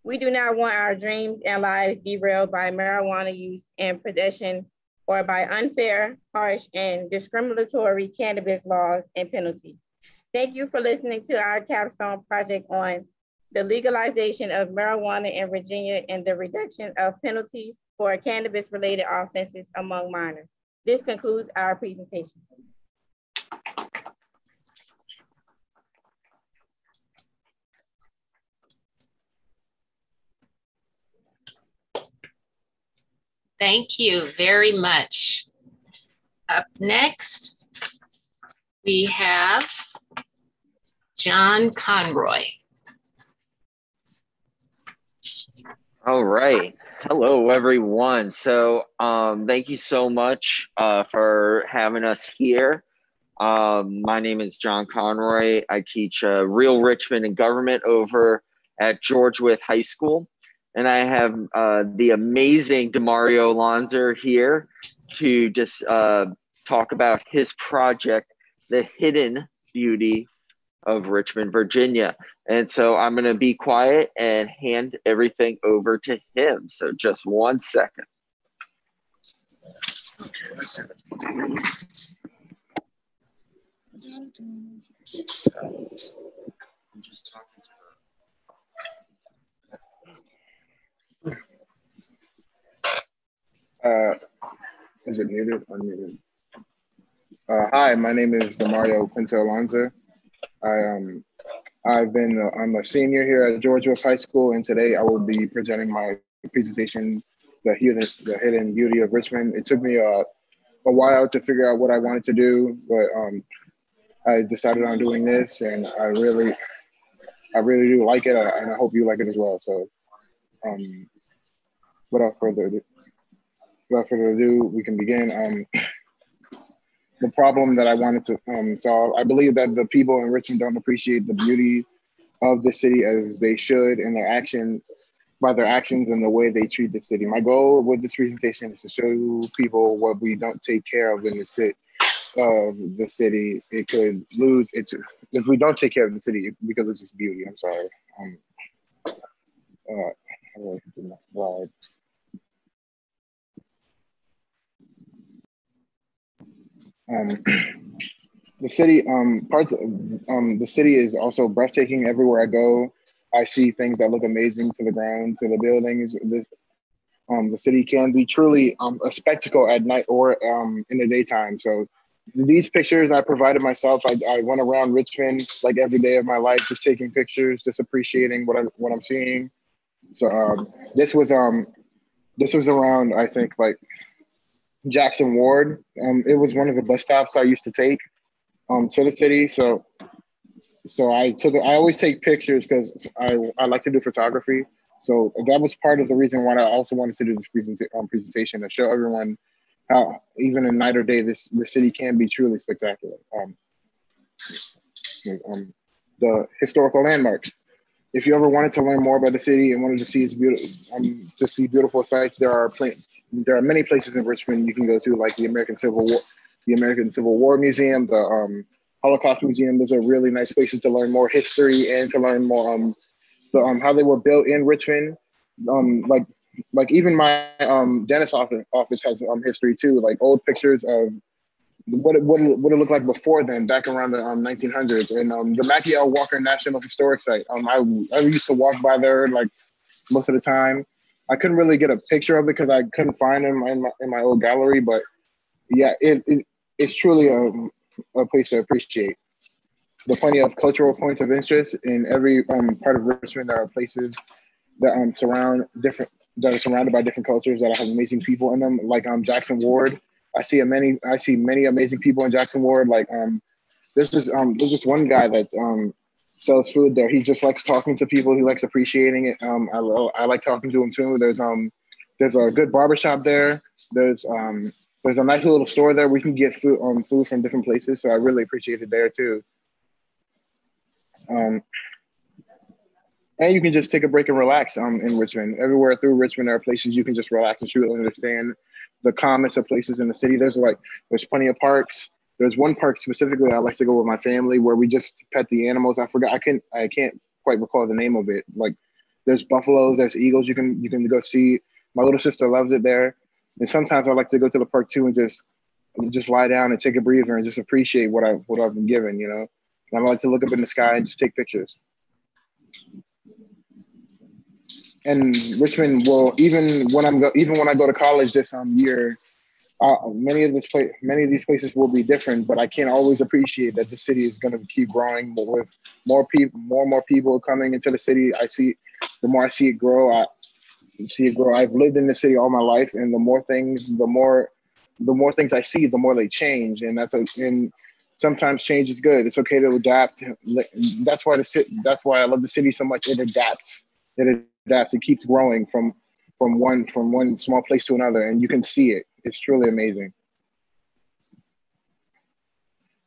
We do not want our dreams and lives derailed by marijuana use and possession or by unfair, harsh, and discriminatory cannabis laws and penalties. Thank you for listening to our capstone project on the legalization of marijuana in Virginia and the reduction of penalties for cannabis related offenses among minors. This concludes our presentation. Thank you very much. Up next, we have John Conroy. All right. Hello, everyone. So, um, thank you so much uh, for having us here. Um, my name is John Conroy. I teach uh, Real Richmond and Government over at George Wythe High School. And I have uh, the amazing Demario Lonzer here to just uh, talk about his project, The Hidden Beauty of Richmond, Virginia. And so I'm going to be quiet and hand everything over to him. So just one second. Uh, is it muted? Unmuted. Uh, hi, my name is Demario Quinto Alonzo. I um I've been uh, I'm a senior here at George Wythe High School, and today I will be presenting my presentation, the hidden the hidden beauty of Richmond. It took me a a while to figure out what I wanted to do, but um, I decided on doing this, and I really I really do like it, and I hope you like it as well. So, um, without further ado, without further ado, we can begin. Um, the problem that I wanted to um, solve. I believe that the people in Richmond don't appreciate the beauty of the city as they should in their actions, by their actions and the way they treat the city. My goal with this presentation is to show people what we don't take care of in the city of the city. It could lose its if we don't take care of the city because of its beauty. I'm sorry. Um, uh, Um, the city, um, parts of um, the city is also breathtaking. Everywhere I go, I see things that look amazing to the ground, to the buildings. This, um, the city can be truly um, a spectacle at night or um, in the daytime. So these pictures I provided myself. I, I went around Richmond like every day of my life, just taking pictures, just appreciating what I what I'm seeing. So um, this was um this was around I think like Jackson Ward. Um, it was one of the bus stops I used to take um, to the city. So, so I took. I always take pictures because I I like to do photography. So that was part of the reason why I also wanted to do this presenta- um, presentation to show everyone how even in night or day this the city can be truly spectacular. Um, um, the historical landmarks. If you ever wanted to learn more about the city and wanted to see its beautiful, um, to see beautiful sites, there are plenty there are many places in Richmond you can go to, like the American Civil War, the American Civil War Museum, the um, Holocaust Museum. Those are really nice places to learn more history and to learn more um, the, um how they were built in Richmond. Um, like like even my um dentist office office has um history too, like old pictures of what it, what it, what it looked like before then, back around the um, 1900s, and um, the Maggie L. Walker National Historic Site. Um, I I used to walk by there like most of the time. I couldn't really get a picture of it because I couldn't find him in my, in my old gallery. But yeah, it, it it's truly a, a place to appreciate. The plenty of cultural points of interest in every um, part of Richmond. There are places that um, surround different that are surrounded by different cultures that have amazing people in them. Like um, Jackson Ward, I see a many I see many amazing people in Jackson Ward. Like um, there's just um, there's just one guy that um, sells food there. He just likes talking to people. He likes appreciating it. Um, I, I like talking to him too. There's um there's a good barbershop there. There's um there's a nice little store there We can get food um food from different places. So I really appreciate it there too. Um, and you can just take a break and relax um, in Richmond. Everywhere through Richmond, there are places you can just relax and truly understand the comments of places in the city. There's like there's plenty of parks. There's one park specifically I like to go with my family where we just pet the animals. I forgot I can't I can't quite recall the name of it. Like there's buffaloes, there's eagles you can you can go see. My little sister loves it there. And sometimes I like to go to the park too and just just lie down and take a breather and just appreciate what I what I've been given, you know. And I like to look up in the sky and just take pictures and Richmond will even when I'm go, even when I go to college this um year, uh, many of this place many of these places will be different, but I can't always appreciate that the city is going to keep growing with more people, more and more people coming into the city. I see the more I see it grow, I see it grow. I've lived in the city all my life, and the more things, the more the more things I see, the more they change, and that's a and sometimes change is good. It's okay to adapt. That's why the. That's why I love the city so much. It adapts. It adapts. It keeps growing from from one from one small place to another, and you can see it. It's truly amazing.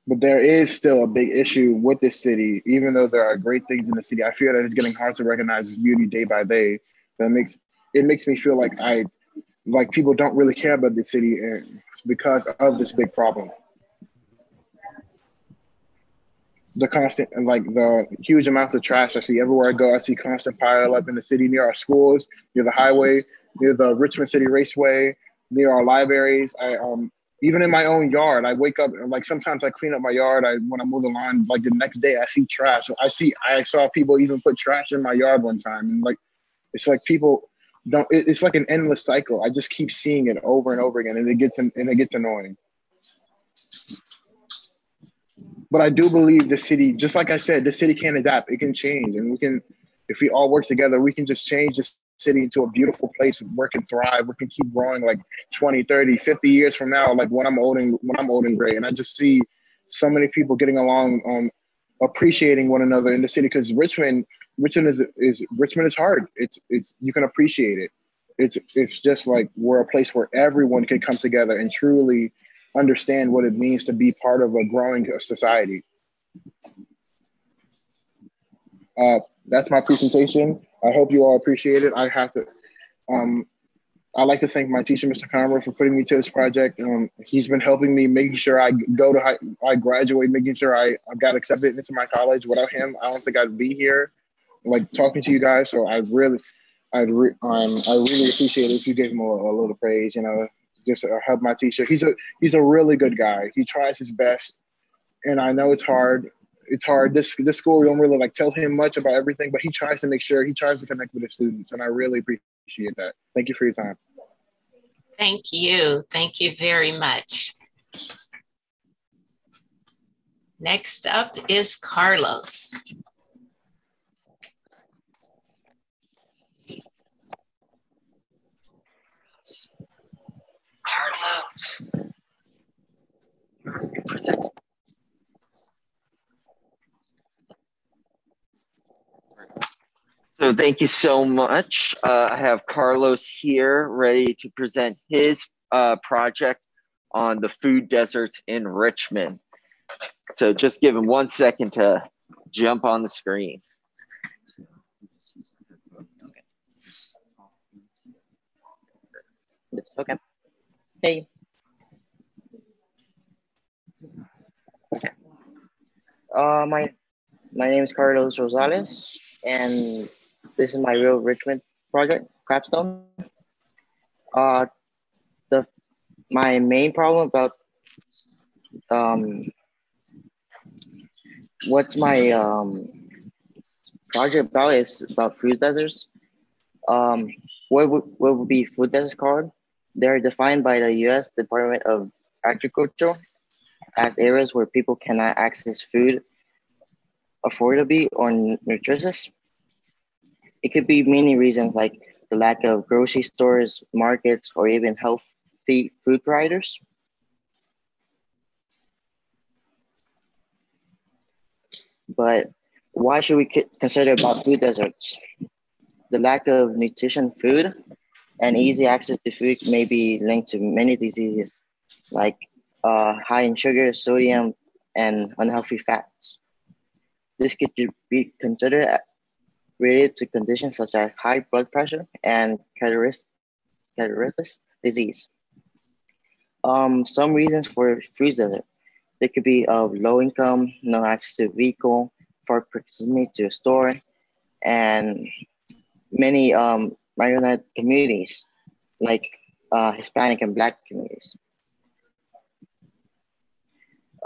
But there is still a big issue with this city, even though there are great things in the city. I feel that it's getting hard to recognize its beauty day by day. That makes it makes me feel like I like people don't really care about the city, and it's because of this big problem. The constant like the huge amounts of trash I see everywhere I go. I see constant pile up in the city near our schools, near the highway, near the Richmond City Raceway, near our libraries. I um even in my own yard, I wake up like sometimes I clean up my yard. I when I mow the lawn, like the next day I see trash. I see I saw people even put trash in my yard one time, and like it's like people don't. it's like an endless cycle. I just keep seeing it over and over again, and it gets and it gets annoying. But I do believe the city, just like I said, the city can adapt. It can change, and we can, if we all work together, we can just change this city into a beautiful place where it can thrive. We can keep growing like 20, 30, 50 years from now, like when I'm old and when I'm old and gray. And I just see so many people getting along on appreciating one another in the city because Richmond, Richmond is is Richmond is hard. It's it's you can appreciate it. It's it's just like we're a place where everyone can come together and truly understand what it means to be part of a growing society. Uh, that's my presentation. I hope you all appreciate it. I have to, um, I'd like to thank my teacher, Mr. Conroy, for putting me to this project. Um, he's been helping me, making sure I go to high, I graduate, making sure I, I got accepted into my college. Without him, I don't think I'd be here, like talking to you guys. So I really, I re, um, I really appreciate it if you gave him a, a little praise. You know, just uh, help my teacher. He's a he's a really good guy. He tries his best, and I know it's hard. It's hard. This this school we don't really like tell him much about everything, but he tries to make sure he tries to connect with the students, and I really appreciate that. Thank you for your time. Thank you. Thank you very much. Next up is Carlos. So thank you so much. Uh, I have Carlos here ready to present his uh, project on the food deserts in Richmond. So just give him one second to jump on the screen. Okay. Hey. Okay. Uh, my my name is Carlos Rosales, and this is my real Richmond project, Capstone. Uh, the my main problem about um, what's my um, project about is about food deserts. Um, what would, what would be food deserts called? They're defined by the US Department of Agriculture as areas where people cannot access food affordably or nutritious. It could be many reasons like the lack of grocery stores, markets, or even healthy food providers. But why should we consider about food deserts? The lack of nutrition food and easy access to food may be linked to many diseases like uh, high in sugar, sodium, and unhealthy fats. This could be considered related to conditions such as high blood pressure and carditis disease. Um, some reasons for food desert. They could be of low income, no access to vehicle, far proximity to a store, and many um, marginalized communities like uh, Hispanic and Black communities.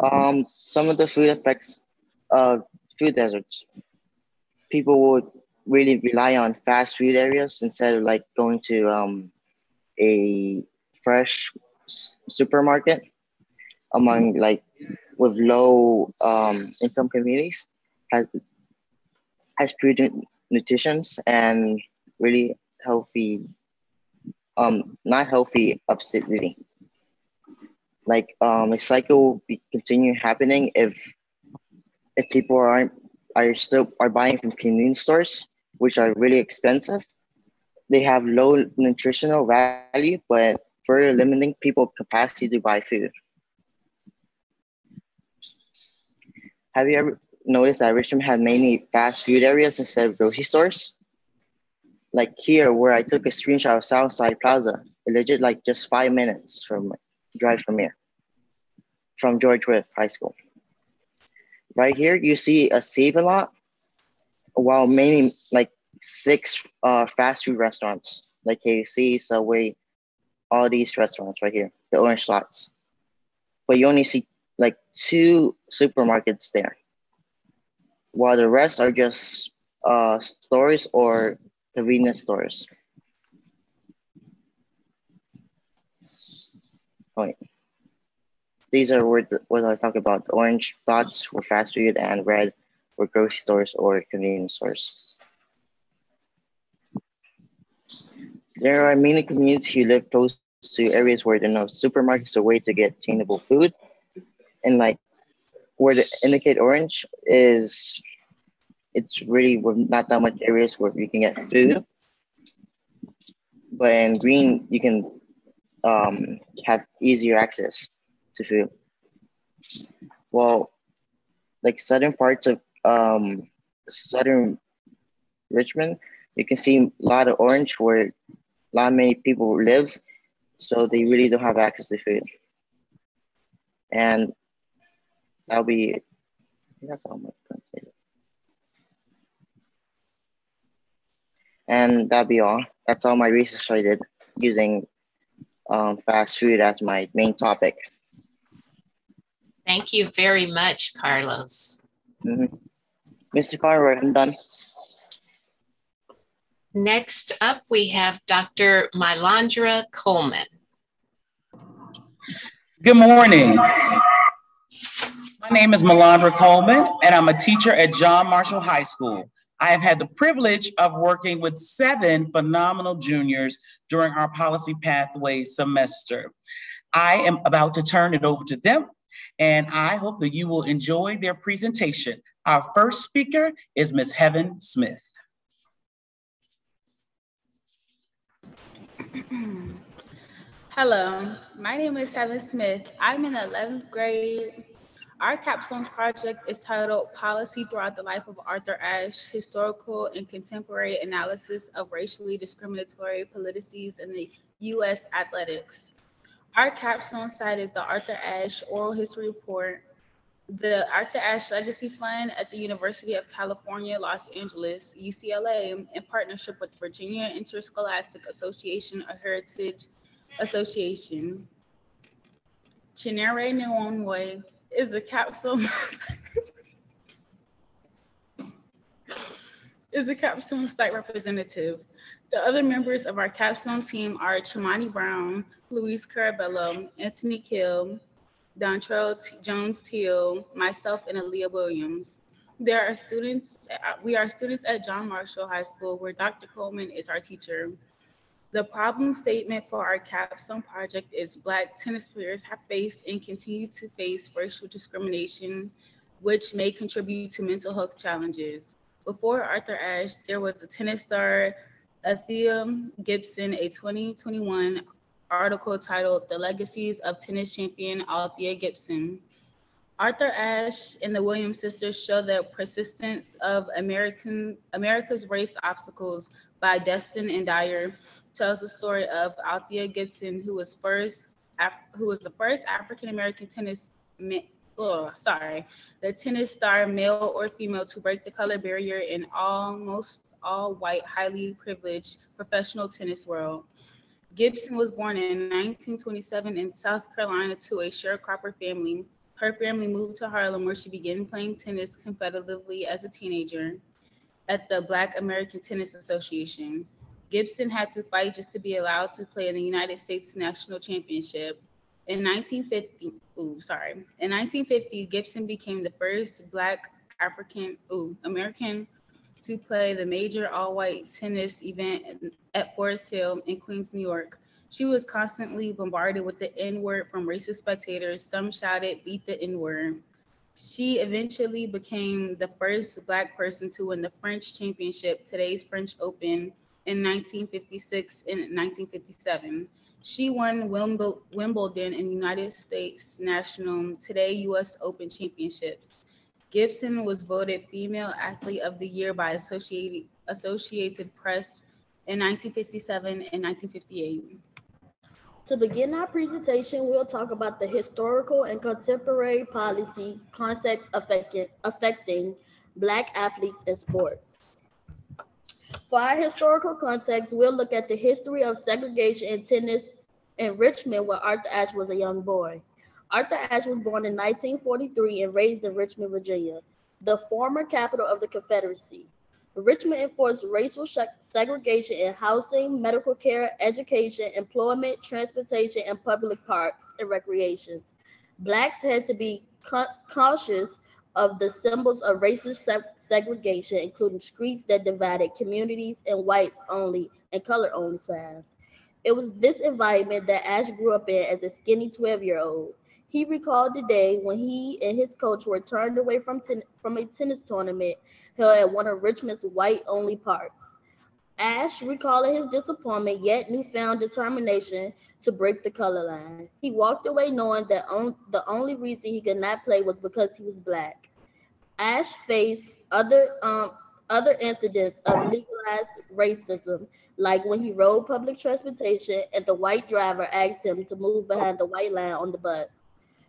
Um, some of the food effects of food deserts. People would really rely on fast food areas instead of like going to um, a fresh supermarket among like with low um, income communities has has prudent nutritions and really healthy um not healthy obesity like um a cycle will be continue happening if if people aren't are still are buying from convenience stores which are really expensive. They have low nutritional value but further limiting people capacity to buy food. Have you ever noticed that richmond had many fast food areas instead of grocery stores like here where I took a screenshot of Southside Plaza. It legit like just five minutes from drive from here, from George Wythe High School. Right here, you see a Save-A-Lot, while many like six uh, fast food restaurants like KFC, Subway, all these restaurants right here, the orange slots. But you only see like two supermarkets there, while the rest are just uh, stores or convenience stores. Point. These are what, what I talk about. Orange dots were fast food and red were grocery stores or convenience stores. There are many communities who live close to areas where there are no supermarkets or way to get attainable food. And like where the indicate orange is it's really not that much areas where you can get food. But in green, you can um, have easier access to food. Well, like southern parts of um, southern Richmond, you can see a lot of orange where a lot many people live, so they really don't have access to food. And that'll be, that's all I'm gonna And that'll be all. That's all my research I did using um, fast food as my main topic. Thank you very much, Carlos. Mm-hmm. Mr. Conroy, I'm done. Next up, we have Dr. Mylandra Coleman. Good morning. My name is Melandra Coleman, and I'm a teacher at John Marshall High School. I have had the privilege of working with seven phenomenal juniors during our policy pathway semester. I am about to turn it over to them, and I hope that you will enjoy their presentation. Our first speaker is Ms. Heaven Smith. Hello, my name is Heaven Smith. I'm in the 11th grade our capstones project is titled Policy Throughout the Life of Arthur Ashe, Historical and Contemporary Analysis of Racially Discriminatory Policies in the U.S. Athletics. Our capstone site is the Arthur Ashe Oral History Report, the Arthur Ashe Legacy Fund at the University of California, Los Angeles, UCLA, in partnership with Virginia Interscholastic Association, a heritage association. Chinere Nwonwe is a capstone is a capstone site representative. The other members of our capstone team are Chamani Brown, Luis Carabello, Anthony Kill, Dontrell Jones Teal, myself, and Aaliyah Williams. There are students, we are students at John Marshall High School where Dr. Coleman is our teacher. The problem statement for our capstone project is Black tennis players have faced and continue to face racial discrimination which may contribute to mental health challenges. Before Arthur Ashe, there was a tennis star, Althea Gibson, a 2021 article titled The Legacies of Tennis Champion Althea Gibson. Arthur Ashe and the Williams sisters show the persistence of American America's race obstacles by Destin and Dyer tells the story of Althea Gibson, who was first Af- who was the first African American tennis oh, sorry, the tennis star, male or female, to break the color barrier in almost all white, highly privileged professional tennis world. Gibson was born in 1927 in South Carolina to a sharecropper family. Her family moved to Harlem where she began playing tennis competitively as a teenager at the Black American Tennis Association. Gibson had to fight just to be allowed to play in the United States National Championship. In 1950, ooh, sorry. In 1950, Gibson became the first Black African, ooh, American to play the major all-white tennis event at Forest Hill in Queens, New York. She was constantly bombarded with the N-word from racist spectators. Some shouted, beat the N-word. She eventually became the first Black person to win the French Championship, today's French Open, in 1956 and 1957. She won Wimbledon and United States National, today US Open Championships. Gibson was voted Female Athlete of the Year by Associated, Associated Press in 1957 and 1958. To begin our presentation, we'll talk about the historical and contemporary policy context affecting, affecting Black athletes in sports. For our historical context, we'll look at the history of segregation in tennis in Richmond where Arthur Ashe was a young boy. Arthur Ashe was born in 1943 and raised in Richmond, Virginia, the former capital of the Confederacy. Richmond enforced racial segregation in housing, medical care, education, employment, transportation, and public parks and recreations. Blacks had to be cautious of the symbols of racist se segregation, including streets that divided communities and whites only and color only signs. It was this environment that Ashe grew up in as a skinny 12 year old. He recalled the day when he and his coach were turned away from, ten- from a tennis tournament held at one of Richmond's white only parks. Ashe, recalling his disappointment yet newfound determination to break the color line. He walked away knowing that on- the only reason he could not play was because he was black. Ashe faced other um, other incidents of legalized racism, like when he rode public transportation and the white driver asked him to move behind the white line on the bus.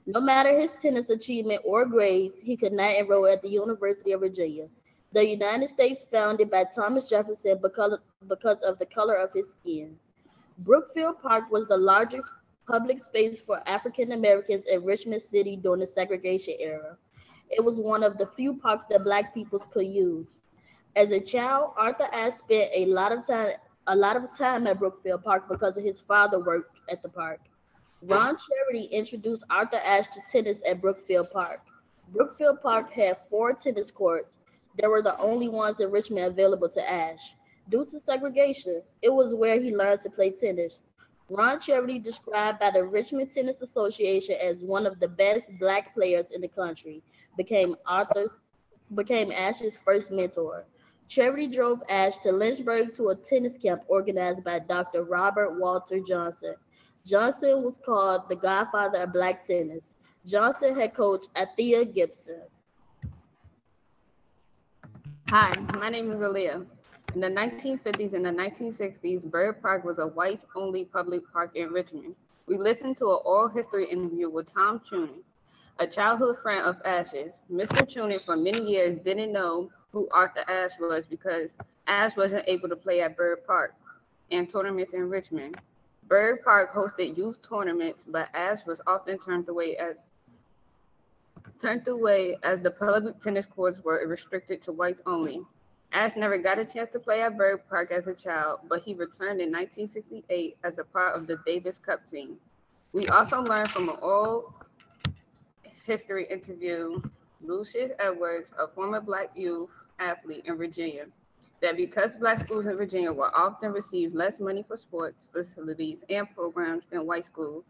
No matter his tennis achievement or grades, he could not enroll at the University of Virginia. The United States founded by Thomas Jefferson because, because of the color of his skin. Brookfield Park was the largest public space for African Americans in Richmond City during the segregation era. It was one of the few parks that Black people could use. As a child, Arthur Ashe spent a lot of time a lot of time at Brookfield Park because his father worked at the park. Ron Charity introduced Arthur Ashe to tennis at Brookfield Park. Brookfield Park had four tennis courts. They were the only ones in Richmond available to Ashe. Due to segregation, it was where he learned to play tennis. Ron Charity, described by the Richmond Tennis Association as one of the best black players in the country, became Arthur became Ashe's first mentor. Charity drove Ashe to Lynchburg to a tennis camp organized by Dr. Robert Walter Johnson. Johnson was called the godfather of black tennis. Johnson had coached Althea Gibson. Hi, my name is Aaliyah. In the 1950s and the 1960s, Byrd Park was a whites-only public park in Richmond. We listened to an oral history interview with Tom Chewning, a childhood friend of Ashe's. Mr. Chewning, for many years, didn't know who Arthur Ashe was because Ashe wasn't able to play at Byrd Park and tournaments in Richmond. Byrd Park hosted youth tournaments, but Ashe was often turned away as turned away as the public tennis courts were restricted to whites only. Ashe never got a chance to play at Byrd Park as a child, but he returned in 1968 as a part of the Davis Cup team. We also learned from an old history interview, Lucius Edwards, a former black youth athlete in Virginia, that because Black schools in Virginia will often receive less money for sports facilities and programs than white schools,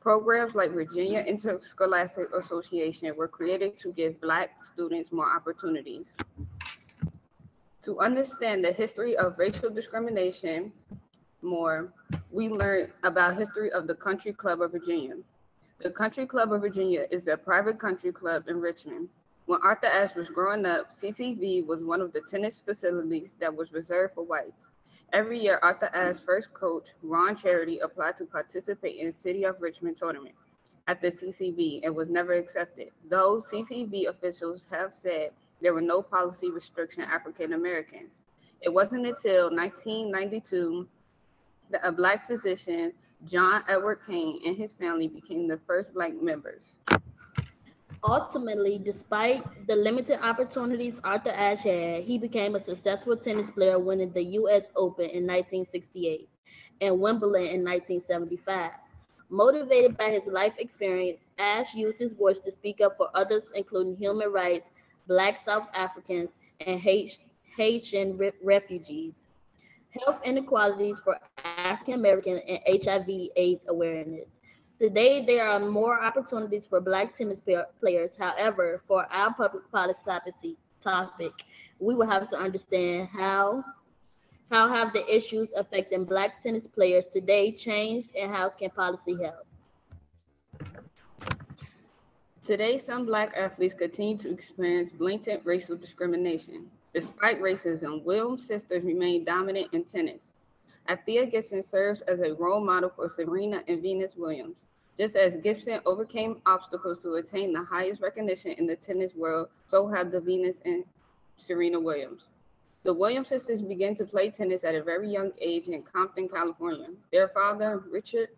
Programs like Virginia Interscholastic Association were created to give Black students more opportunities. To understand the history of racial discrimination more, we learned about history of the Country Club of Virginia. The Country Club of Virginia is a private country club in Richmond. When Arthur Ashe was growing up, CCV was one of the tennis facilities that was reserved for whites. Every year, Arthur Ashe's first coach, Ron Charity, applied to participate in the City of Richmond tournament at the CCV and was never accepted. Though CCV officials have said there were no policy restriction African Americans. It wasn't until 1992 that a Black physician, John Edward Kane, and his family became the first Black members. Ultimately, despite the limited opportunities Arthur Ashe had, he became a successful tennis player, winning the U.S. Open in 1968 and Wimbledon in 1975. Motivated by his life experience, Ashe used his voice to speak up for others, including human rights, Black South Africans, and Haitian refugees, health inequalities for African American, and HIV/AIDS awareness. Today, there are more opportunities for Black tennis players. However, for our public policy topic, we will have to understand how how have the issues affecting Black tennis players today changed, and how can policy help? Today, some Black athletes continue to experience blatant racial discrimination. Despite racism, Williams sisters remain dominant in tennis. Althea Gibson serves as a role model for Serena and Venus Williams. Just as Gibson overcame obstacles to attain the highest recognition in the tennis world, so have the Venus and Serena Williams. The Williams sisters began to play tennis at a very young age in Compton, California. Their father, Richard,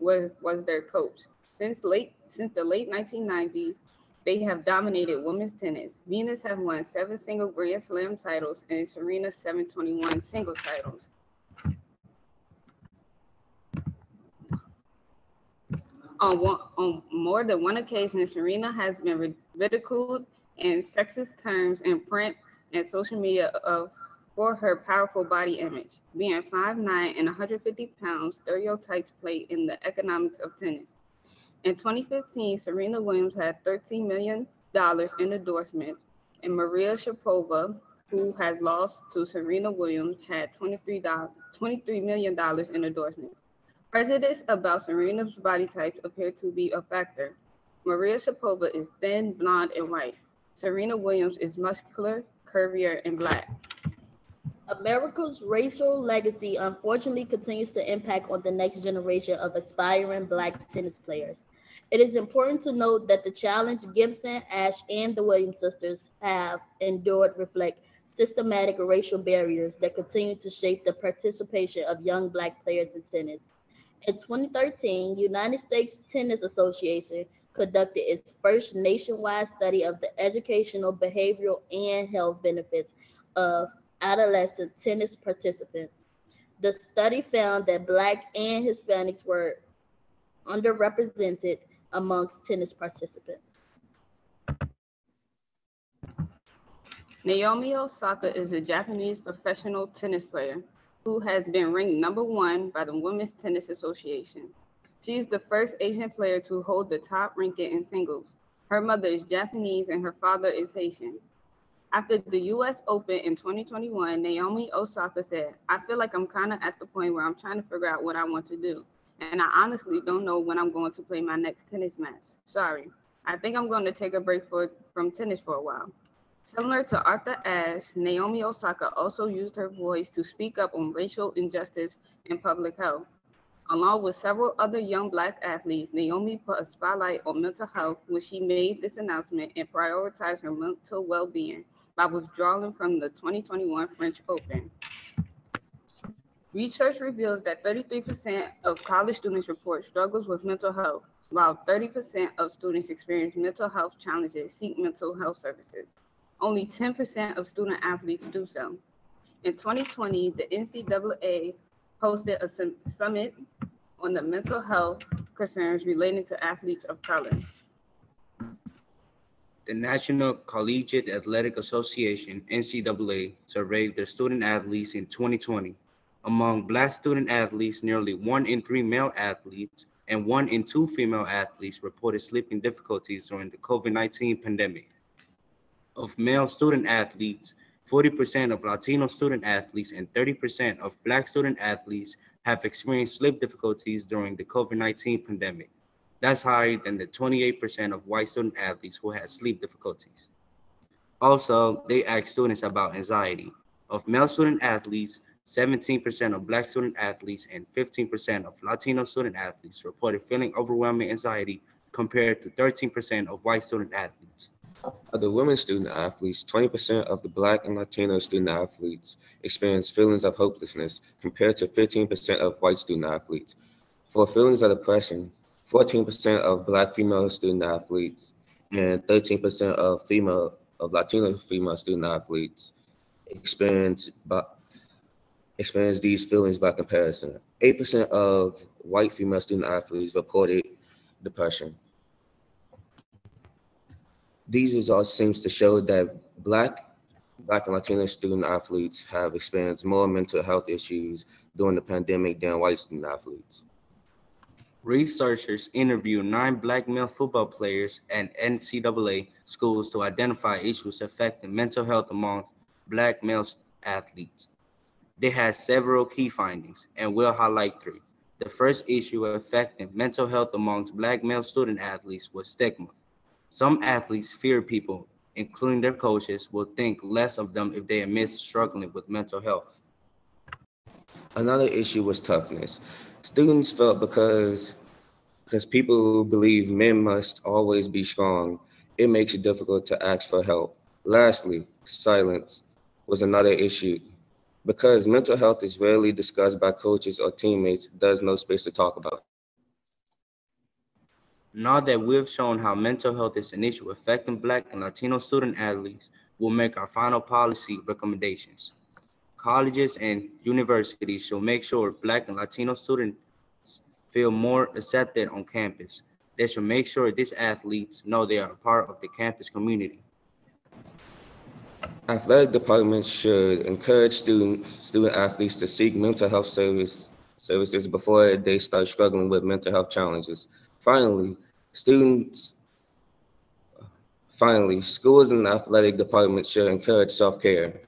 was, was their coach. Since late since the late 1990s, they have dominated women's tennis. Venus have won seven single Grand Slam titles and Serena 721 single titles. On, one, on more than one occasion, Serena has been ridiculed in sexist terms in print and social media of for her powerful body image. Being 5'9 and 150 pounds, stereotypes play in the economics of tennis. In 2015, Serena Williams had $13 million in endorsements, and Maria Sharapova, who has lost to Serena Williams, had $23, $23 million in endorsements. Prejudice about Serena's body type appear to be a factor. Maria Sharapova is thin, blonde, and white. Serena Williams is muscular, curvier, and black. America's racial legacy unfortunately continues to impact on the next generation of aspiring Black tennis players. It is important to note that the challenge Gibson, Ashe, and the Williams sisters have endured reflect systematic racial barriers that continue to shape the participation of young Black players in tennis. In 2013, United States Tennis Association conducted its first nationwide study of the educational, behavioral, and health benefits of adolescent tennis participants. The study found that Black and Hispanics were underrepresented amongst tennis participants. Naomi Osaka is a Japanese professional tennis player who has been ranked number one by the Women's Tennis Association. She is the first Asian player to hold the top ranking in singles. Her mother is Japanese and her father is Haitian. After the US Open in 2021, Naomi Osaka said, I feel like I'm kind of at the point where I'm trying to figure out what I want to do. And I honestly don't know when I'm going to play my next tennis match. Sorry. I think I'm going to take a break for, from tennis for a while. Similar to Arthur Ashe, Naomi Osaka also used her voice to speak up on racial injustice and public health. Along with several other young Black athletes, Naomi put a spotlight on mental health when she made this announcement and prioritized her mental well being by withdrawing from the 2021 French Open. Research reveals that 33% of college students report struggles with mental health, while 30% of students experience mental health challenges seek mental health services. Only 10% of student athletes do so. In 2020, the NCAA hosted a summit on the mental health concerns relating to athletes of color. The National Collegiate Athletic Association, NCAA, surveyed their student athletes in 2020. Among Black student athletes, nearly one in three male athletes and one in two female athletes reported sleeping difficulties during the COVID-19 pandemic. Of male student athletes, 40% of Latino student athletes and 30% of Black student athletes have experienced sleep difficulties during the COVID-19 pandemic. That's higher than the 28% of white student athletes who had sleep difficulties. Also, they asked students about anxiety. Of male student athletes, 17% of Black student athletes and 15% of Latino student athletes reported feeling overwhelming anxiety compared to 13% of white student athletes. Of the women student athletes, 20% of the Black and Latino student athletes experience feelings of hopelessness compared to 15% of white student athletes. For feelings of depression, 14% of Black female student athletes and 13% of female of Latino female student athletes experience by, experience these feelings by comparison. 8% of white female student athletes reported depression. These results seems to show that black Black and Latino student athletes have experienced more mental health issues during the pandemic than white student athletes. Researchers interviewed nine black male football players at NCAA schools to identify issues affecting mental health among black male athletes. They had several key findings, and we'll highlight three. The first issue affecting mental health amongst black male student athletes was stigma. Some athletes fear people, including their coaches, will think less of them if they admit struggling with mental health. Another issue was toughness. Students felt because because people believe men must always be strong, it makes it difficult to ask for help. Lastly, silence was another issue. Because mental health is rarely discussed by coaches or teammates, there's no space to talk about. Now that we've shown how mental health is an issue affecting Black and Latino student athletes, we'll make our final policy recommendations. Colleges and universities should make sure Black and Latino students feel more accepted on campus. They should make sure these athletes know they are a part of the campus community. Athletic departments should encourage student student athletes to seek mental health service services before they start struggling with mental health challenges. Finally, students finally, schools and athletic departments should encourage self-care.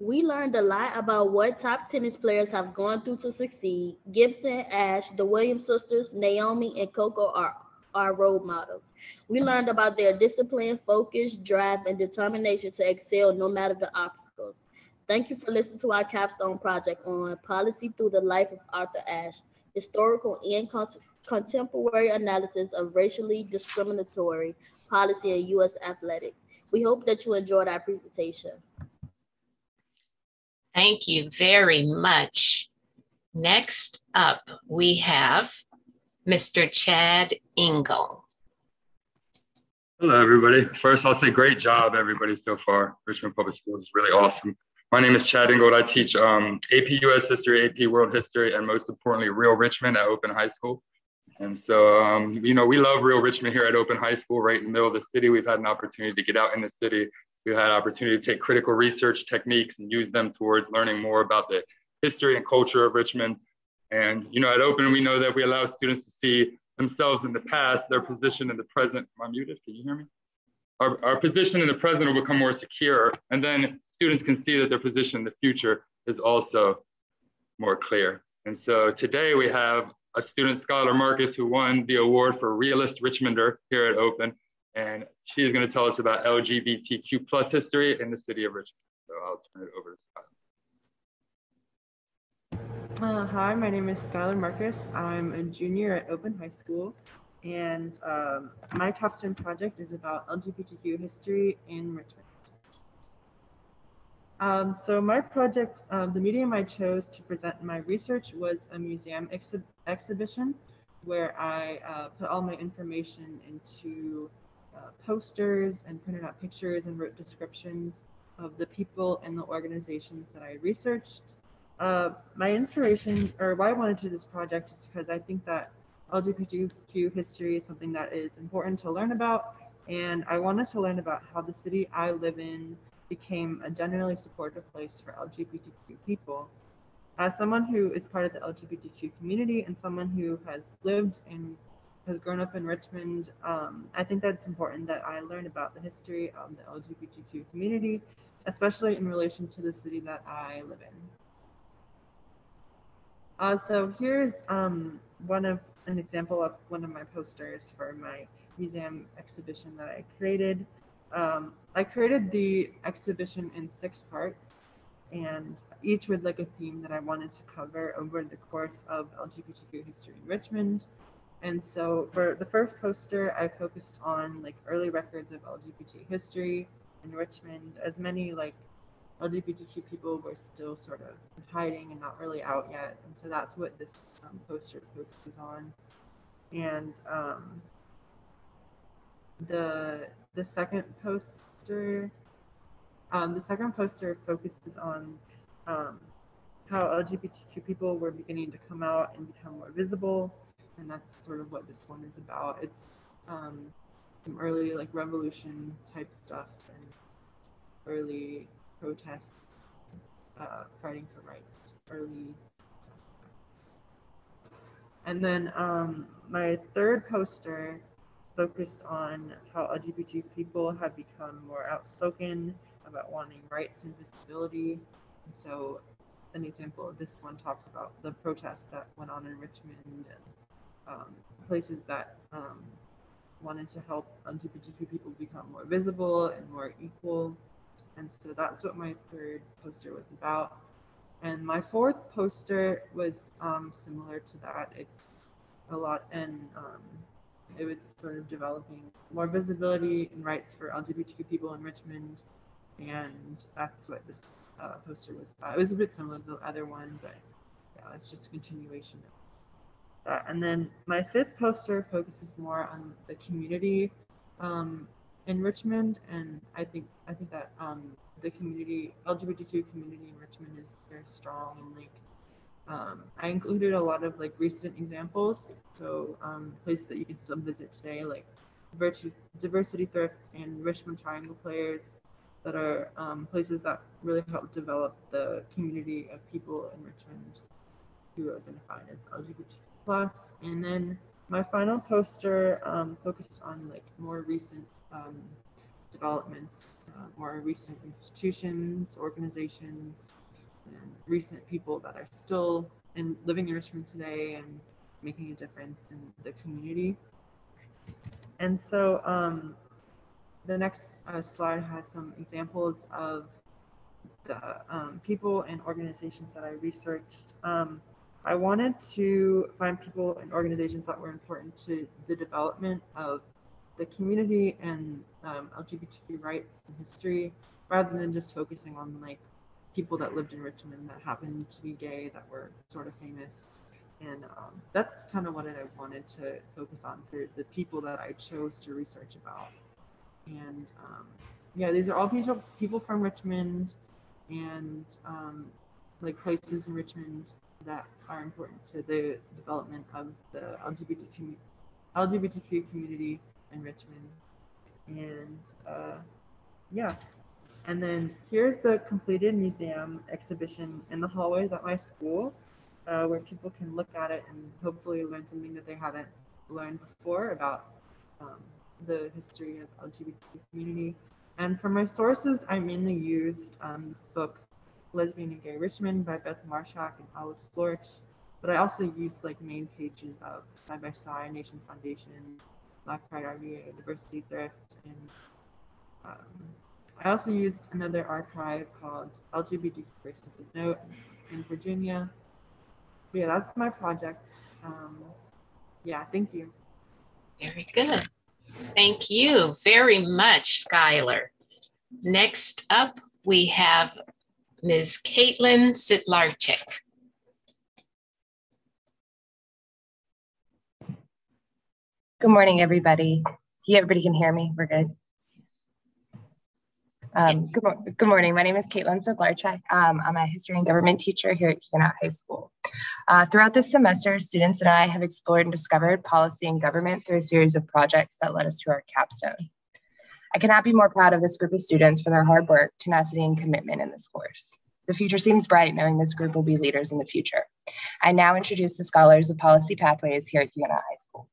We learned a lot about what top tennis players have gone through to succeed. Gibson, Ashe, the Williams sisters, Naomi, and Coco are our role models. We learned about their discipline, focus, drive, and determination to excel no matter the obstacles. Thank you for listening to our capstone project on policy through the life of Arthur Ashe, historical and contemporary analysis of racially discriminatory policy in U.S. athletics. We hope that you enjoyed our presentation. Thank you very much. Next up, we have Mr. Chad Engel. Hello, everybody. First, I'll say great job, everybody, so far. Richmond Public Schools is really awesome. My name is Chad Ingold. I teach um, AP US History, AP World History, and most importantly, Real Richmond at Open High School. And so, um, you know, we love Real Richmond here at Open High School, right in the middle of the city. We've had an opportunity to get out in the city We've had an opportunity to take critical research techniques and use them towards learning more about the history and culture of Richmond. And you know, at Open, we know that we allow students to see themselves in the past, their position in the present. Am I muted? Can you hear me? Our, our position in the present will become more secure, and then students can see that their position in the future is also more clear. And so today we have a student, scholar, Marcus, who won the award for Realist Richmonder here at Open and she is going to tell us about LGBTQ plus history in the city of Richmond. So I'll turn it over to Scott. Uh, hi, my name is Skylar Marcus. I'm a junior at Open High School, and um, my capstone project is about LGBTQ history in Richmond. Um, so my project, um, the medium I chose to present my research was a museum exhi exhibition where I uh, put all my information into uh, posters and printed out pictures and wrote descriptions of the people and the organizations that I researched. Uh, my inspiration, or why I wanted to do this project, is because I think that LGBTQ history is something that is important to learn about, and I wanted to learn about how the city I live in became a generally supportive place for LGBTQ people. as someone who is part of the LGBTQ community and someone who has lived and has grown up in Richmond, um, I think that it's important that I learn about the history of the LGBTQ community, especially in relation to the city that I live in. Uh, so here's um, one of an example of one of my posters for my museum exhibition that I created. Um, I created the exhibition in six parts and each with like a theme that I wanted to cover over the course of LGBTQ history in Richmond. And so for the first poster, I focused on like early records of LGBT history in Richmond, as many like LGBTQ people were still sort of hiding and not really out yet. And so that's what this um, poster focuses on. And um, the the second poster um, the second poster focuses on um, how LGBTQ people were beginning to come out and become more visible, and that's sort of what this one is about. It's um, some early like revolution type stuff and early protests, uh, fighting for rights, early. And then um, my third poster focused on how LGBT people have become more outspoken about wanting rights and visibility. And so an example of this one talks about the protests that went on in Richmond and um, places that um, wanted to help LGBTQ people become more visible and more equal. And so that's what my third poster was about. And my fourth poster was um, similar to that. It's a lot, and um, it was sort of developing more visibility and rights for LGBTQ people in Richmond and that's what this uh, poster was about. It was a bit similar to the other one, but yeah, it's just a continuation. And then my fifth poster focuses more on the community um, in Richmond, and I think I think that um, the community LGBTQ community in Richmond is very strong and like um, I included a lot of like recent examples, so um, places that you can still visit today, like Virtues, Diversity Thrift and Richmond Triangle Players, that are um, places that really help develop the community of people in Richmond who identify as LGBTQ plus. And then my final poster um, focused on like more recent um, developments, uh, more recent institutions, organizations, and recent people that are still in living in Richmond today and making a difference in the community. And so um, the next uh, slide has some examples of the um, people and organizations that I researched. Um, I wanted to find people and organizations that were important to the development of the community and um, LGBTQ rights and history, rather than just focusing on like people that lived in Richmond that happened to be gay that were sort of famous. And um, that's kind of what I wanted to focus on for the people that I chose to research about and um, yeah, these are all people people from Richmond and um, like places in Richmond that are important to the development of the LGBTQ LGBTQ community in Richmond. And uh, yeah, and then here's the completed museum exhibition in the hallways at my school, uh, where people can look at it and hopefully learn something that they haven't learned before about um, the history of LGBT community. And for my sources, I mainly used um, this book, Lesbian and Gay Richmond by Beth Marschak and Alex Lorch. But I also used like main pages of Side by Side, Nationz Foundation, Black Pride RVA, Diversity Thrift, and um, I also used another archive called LGBT Races of Note in Virginia. But yeah, that's my project. Um, yeah, thank you. Very good. Thank you very much, Skylar. Next up, we have Ms. Caitlin Sitlarchik. Good morning, everybody. Yeah, everybody can hear me. We're good. Um, good, good, morning. My name is Caitlin Zaglarchek. Um, I'm a history and government teacher here at Huguenot High School. Uh, throughout this semester, students and I have explored and discovered policy and government through a series of projects that led us to our capstone. I cannot be more proud of this group of students for their hard work, tenacity, and commitment in this course. The future seems bright knowing this group will be leaders in the future. I now introduce the scholars of policy pathways here at Huguenot High School.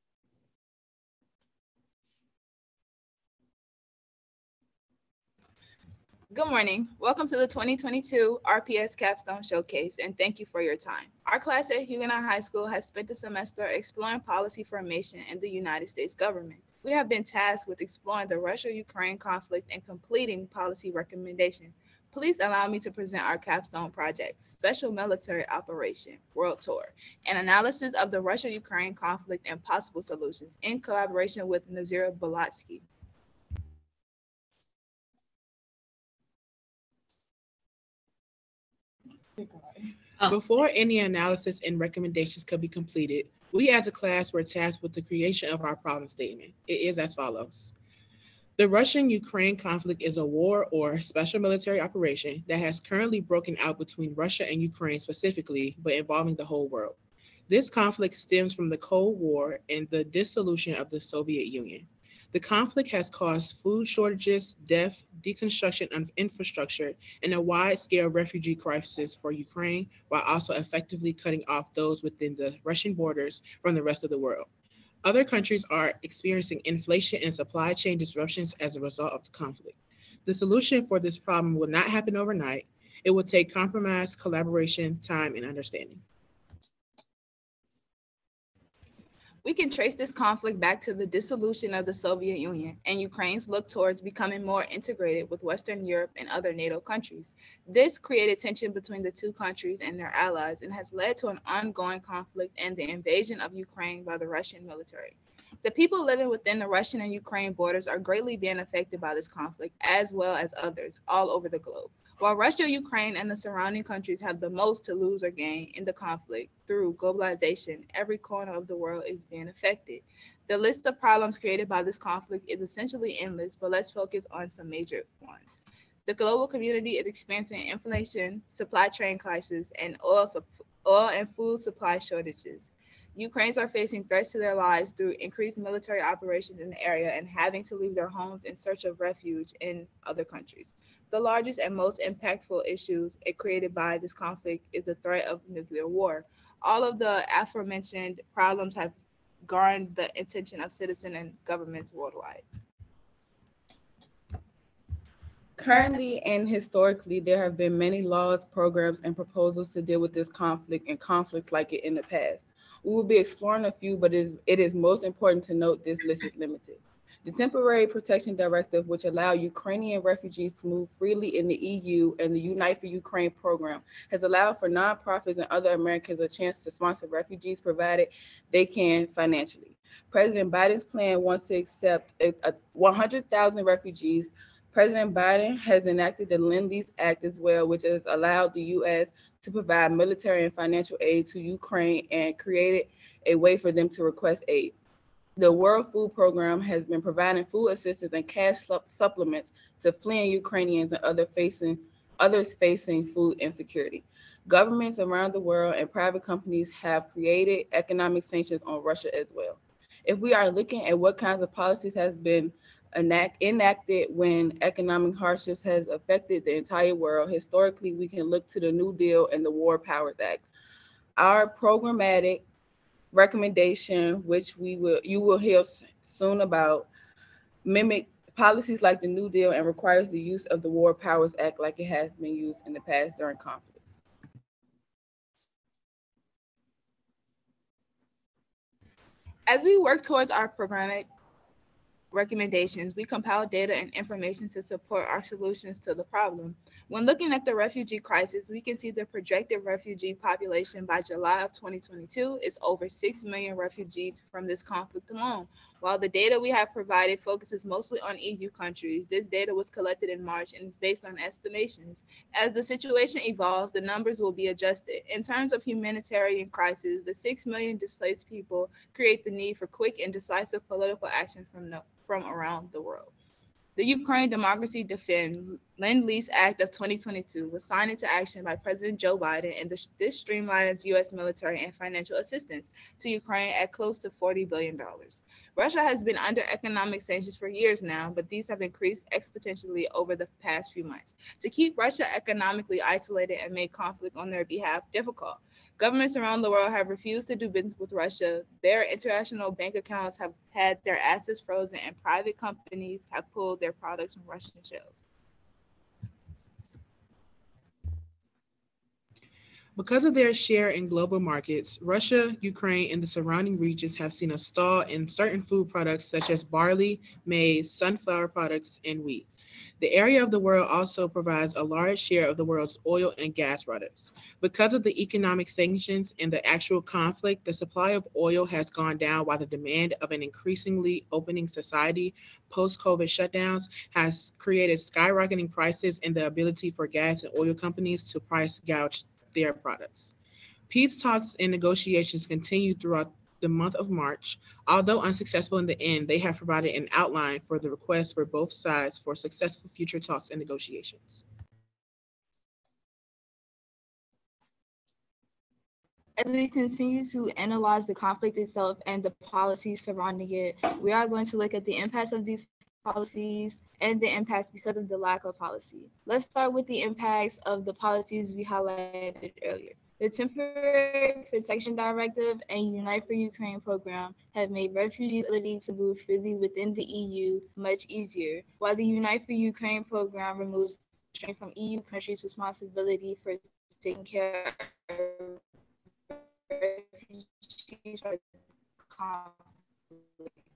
Good morning. Welcome to the 2022 RPS Capstone Showcase, and thank you for your time. Our class at Huguenot High School has spent the semester exploring policy formation in the United States government. We have been tasked with exploring the Russia-Ukraine conflict and completing policy recommendation. Please allow me to present our capstone project, Special Military Operation World Tour, an analysis of the Russia-Ukraine conflict and possible solutions in collaboration with Nazira Balatsky. Before any analysis and recommendations could be completed, we as a class were tasked with the creation of our problem statement. It is as follows. The Russian Ukraine conflict is a war or special military operation that has currently broken out between Russia and Ukraine specifically, but involving the whole world. This conflict stems from the Cold War and the dissolution of the Soviet Union. The conflict has caused food shortages, death, deconstruction of infrastructure, and a wide scale refugee crisis for Ukraine, while also effectively cutting off those within the Russian borders from the rest of the world. Other countries are experiencing inflation and supply chain disruptions as a result of the conflict. The solution for this problem will not happen overnight. It will take compromise, collaboration, time, and understanding. We can trace this conflict back to the dissolution of the Soviet Union and Ukraine's look towards becoming more integrated with Western Europe and other NATO countries. This created tension between the two countries and their allies and has led to an ongoing conflict and the invasion of Ukraine by the Russian military. The people living within the Russian and Ukraine borders are greatly being affected by this conflict, as well as others all over the globe. While Russia, Ukraine, and the surrounding countries have the most to lose or gain in the conflict through globalization, every corner of the world is being affected. The list of problems created by this conflict is essentially endless, but let's focus on some major ones. The global community is experiencing inflation, supply chain crisis, and oil, oil and food supply shortages. Ukrainians are facing threats to their lives through increased military operations in the area and having to leave their homes in search of refuge in other countries. The largest and most impactful issues created by this conflict is the threat of nuclear war. All of the aforementioned problems have garnered the attention of citizens and governments worldwide. Currently and historically, there have been many laws, programs, and proposals to deal with this conflict and conflicts like it in the past. We will be exploring a few, but it is, it is most important to note this list is limited. The Temporary Protection Directive, which allowed Ukrainian refugees to move freely in the EU and the Unite for Ukraine program, has allowed for nonprofits and other Americans a chance to sponsor refugees provided they can financially. President Biden's plan wants to accept 100,000 refugees. President Biden has enacted the Lend-Lease Act as well, which has allowed the U.S. to provide military and financial aid to Ukraine and created a way for them to request aid. The World Food Program has been providing food assistance and cash supplements to fleeing Ukrainians and other facing, others facing food insecurity. Governments around the world and private companies have created economic sanctions on Russia as well. If we are looking at what kinds of policies has been enact, enacted when economic hardships has affected the entire world, historically, we can look to the New Deal and the War Powers Act. Our programmatic recommendation, which we will you will hear soon about, mimic policies like the New Deal and requires the use of the War Powers Act like it has been used in the past during conflicts. As we work towards our programmatic recommendations, we compile data and information to support our solutions to the problem. When looking at the refugee crisis, we can see the projected refugee population by July of 2022 is over 6 million refugees from this conflict alone. While the data we have provided focuses mostly on EU countries, this data was collected in March and is based on estimations. As the situation evolves, the numbers will be adjusted. In terms of humanitarian crisis, the 6 million displaced people create the need for quick and decisive political action from, no, from around the world. The Ukraine Democracy Defend Lend-Lease Act of 2022 was signed into action by President Joe Biden, and this, this streamlines U.S. military and financial assistance to Ukraine at close to $40 billion. Russia has been under economic sanctions for years now, but these have increased exponentially over the past few months. To keep Russia economically isolated and make conflict on their behalf difficult, governments around the world have refused to do business with Russia. Their international bank accounts have had their assets frozen, and private companies have pulled their products from Russian shelves. Because of their share in global markets, Russia, Ukraine, and the surrounding regions have seen a stall in certain food products such as barley, maize, sunflower products, and wheat. The area of the world also provides a large share of the world's oil and gas products. Because of the economic sanctions and the actual conflict, the supply of oil has gone down while the demand of an increasingly opening society post COVID shutdowns has created skyrocketing prices and the ability for gas and oil companies to price gouge their products. Peace talks and negotiations continued throughout the month of March. Although unsuccessful in the end, they have provided an outline for the request for both sides for successful future talks and negotiations. As we continue to analyze the conflict itself and the policies surrounding it, we are going to look at the impacts of these policies and the impacts because of the lack of policy. Let's start with the impacts of the policies we highlighted earlier. The Temporary Protection Directive and Unite for Ukraine program have made refugees' ability to move freely within the EU much easier, while the Unite for Ukraine program removes strain from EU countries' responsibility for taking care of refugees from conflict.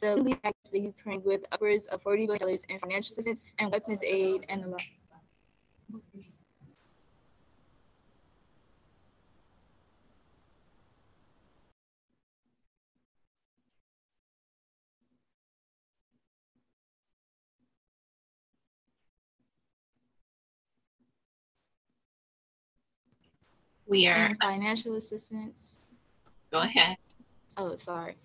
The lead acts the Ukraine with upwards of $40 billion in financial assistance and weapons aid and the like. We are financial assistance. Go ahead. Oh, sorry.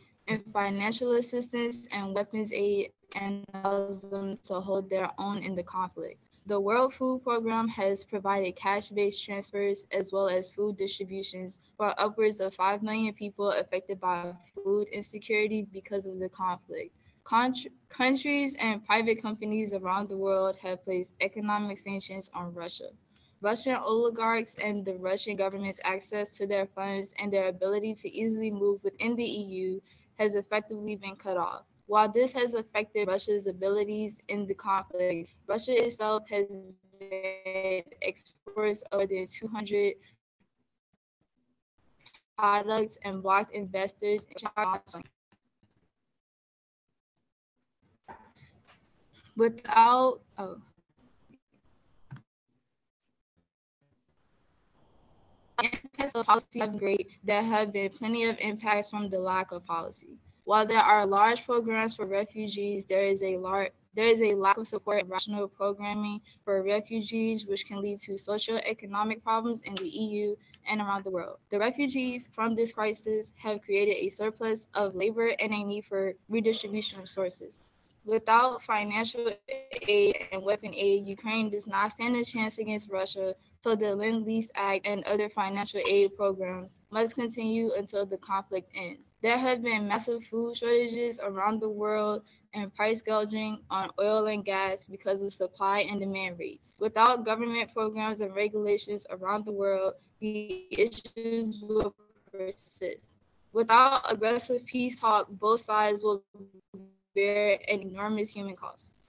Financial assistance and weapons aid and allows them to hold their own in the conflict. The World Food Program has provided cash-based transfers as well as food distributions for upwards of 5 million people affected by food insecurity because of the conflict. countries and private companies around the world have placed economic sanctions on Russia. Russian oligarchs and the Russian government's access to their funds and their ability to easily move within the EU has effectively been cut off. While this has affected Russia's abilities in the conflict, Russia itself has been exports of than 200 products and blocked investors in China. Without, oh, impacts of policy have been great, there have been plenty of impacts from the lack of policy. While there are large programs for refugees, there is a large there is a lack of support and rational programming for refugees, which can lead to social economic problems in the EU and around the world. The refugees from this crisis have created a surplus of labor and a need for redistribution of sources. Without financial aid and weapon aid, Ukraine does not stand a chance against Russia, so the Lend Lease Act and other financial aid programs must continue until the conflict ends. There have been massive food shortages around the world and price gouging on oil and gas because of supply and demand rates. Without government programs and regulations around the world, the issues will persist. Without aggressive peace talk, both sides will bear an enormous human cost.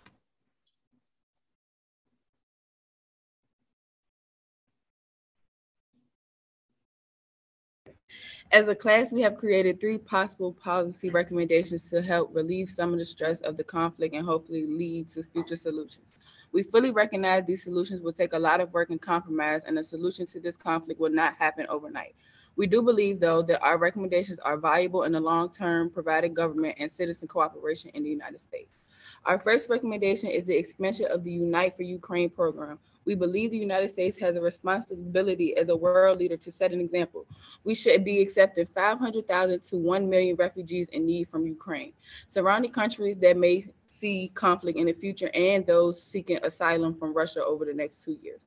As a class, we have created three possible policy recommendations to help relieve some of the stress of the conflict and hopefully lead to future solutions. We fully recognize these solutions will take a lot of work and compromise, and the solution to this conflict will not happen overnight. We do believe, though, that our recommendations are valuable in the long term, providing government and citizen cooperation in the United States. Our first recommendation is the expansion of the Unite for Ukraine program. We believe the United States has a responsibility as a world leader to set an example. We should be accepting 500,000 to 1 million refugees in need from Ukraine. Surrounding countries that may see conflict in the future and those seeking asylum from Russia over the next two years.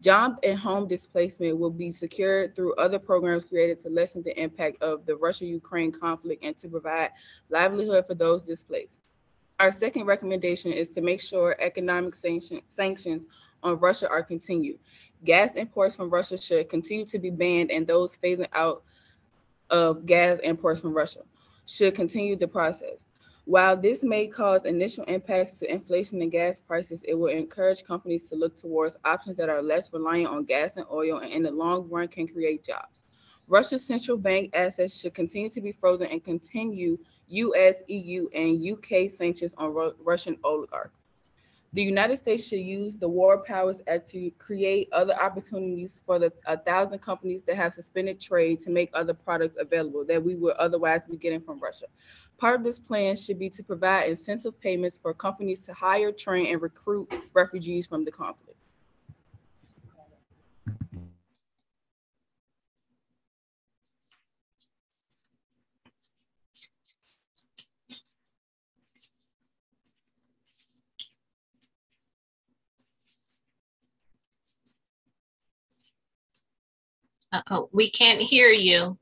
Job and home displacement will be secured through other programs created to lessen the impact of the Russia-Ukraine conflict and to provide livelihood for those displaced. Our second recommendation is to make sure economic sanction, sanctions on Russia are continued. Gas imports from Russia should continue to be banned and those phasing out of gas imports from Russia should continue the process. While this may cause initial impacts to inflation and gas prices, it will encourage companies to look towards options that are less reliant on gas and oil and in the long run can create jobs. Russia's central bank assets should continue to be frozen and continue US, EU, and UK sanctions on Ru- Russian oligarchs. The United States should use the War Powers Act to create other opportunities for the a thousand companies that have suspended trade to make other products available that we would otherwise be getting from Russia. Part of this plan should be to provide incentive payments for companies to hire, train, and recruit refugees from the conflict. Uh-oh, we can't hear you.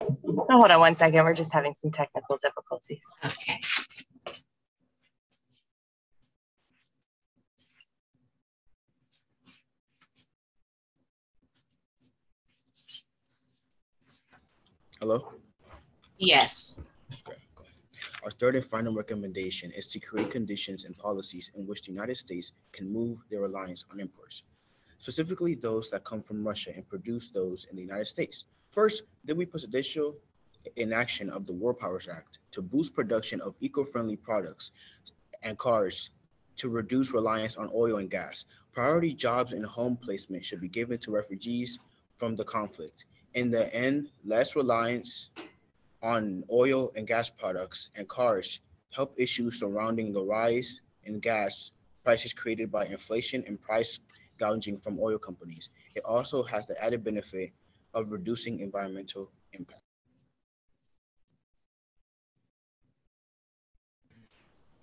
Oh, hold on one second. We're just having some technical difficulties. Okay. Hello? Yes. Our third and final recommendation is to create conditions and policies in which the United States can move their reliance on imports, specifically those that come from Russia and produce those in the United States. First, there will be presidential inaction of the War Powers Act to boost production of eco-friendly products and cars to reduce reliance on oil and gas. Priority jobs and home placement should be given to refugees from the conflict. In the end, less reliance on oil and gas products and cars help issues surrounding the rise in gas prices created by inflation and price gouging from oil companies. It also has the added benefit of reducing environmental impact.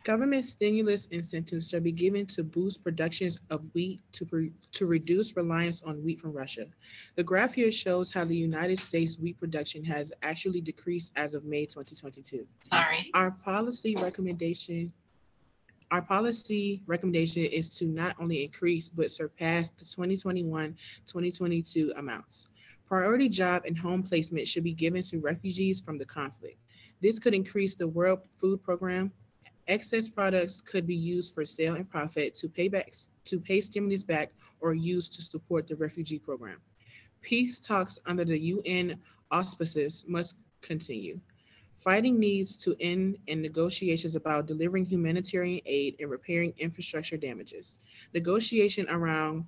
Government stimulus incentives shall be given to boost productions of wheat to, pre- to reduce reliance on wheat from Russia. The graph here shows how the United States wheat production has actually decreased as of May 2022. Sorry. Our policy recommendation our policy recommendation is to not only increase but surpass the 2021-2022 amounts. Priority job and home placement should be given to refugees from the conflict. This could increase the World Food Program. Excess products could be used for sale and profit to pay back to pay stimulus back or used to support the refugee program. Peace talks under the UN auspices must continue. Fighting needs to end and negotiations about delivering humanitarian aid and repairing infrastructure damages. Negotiation around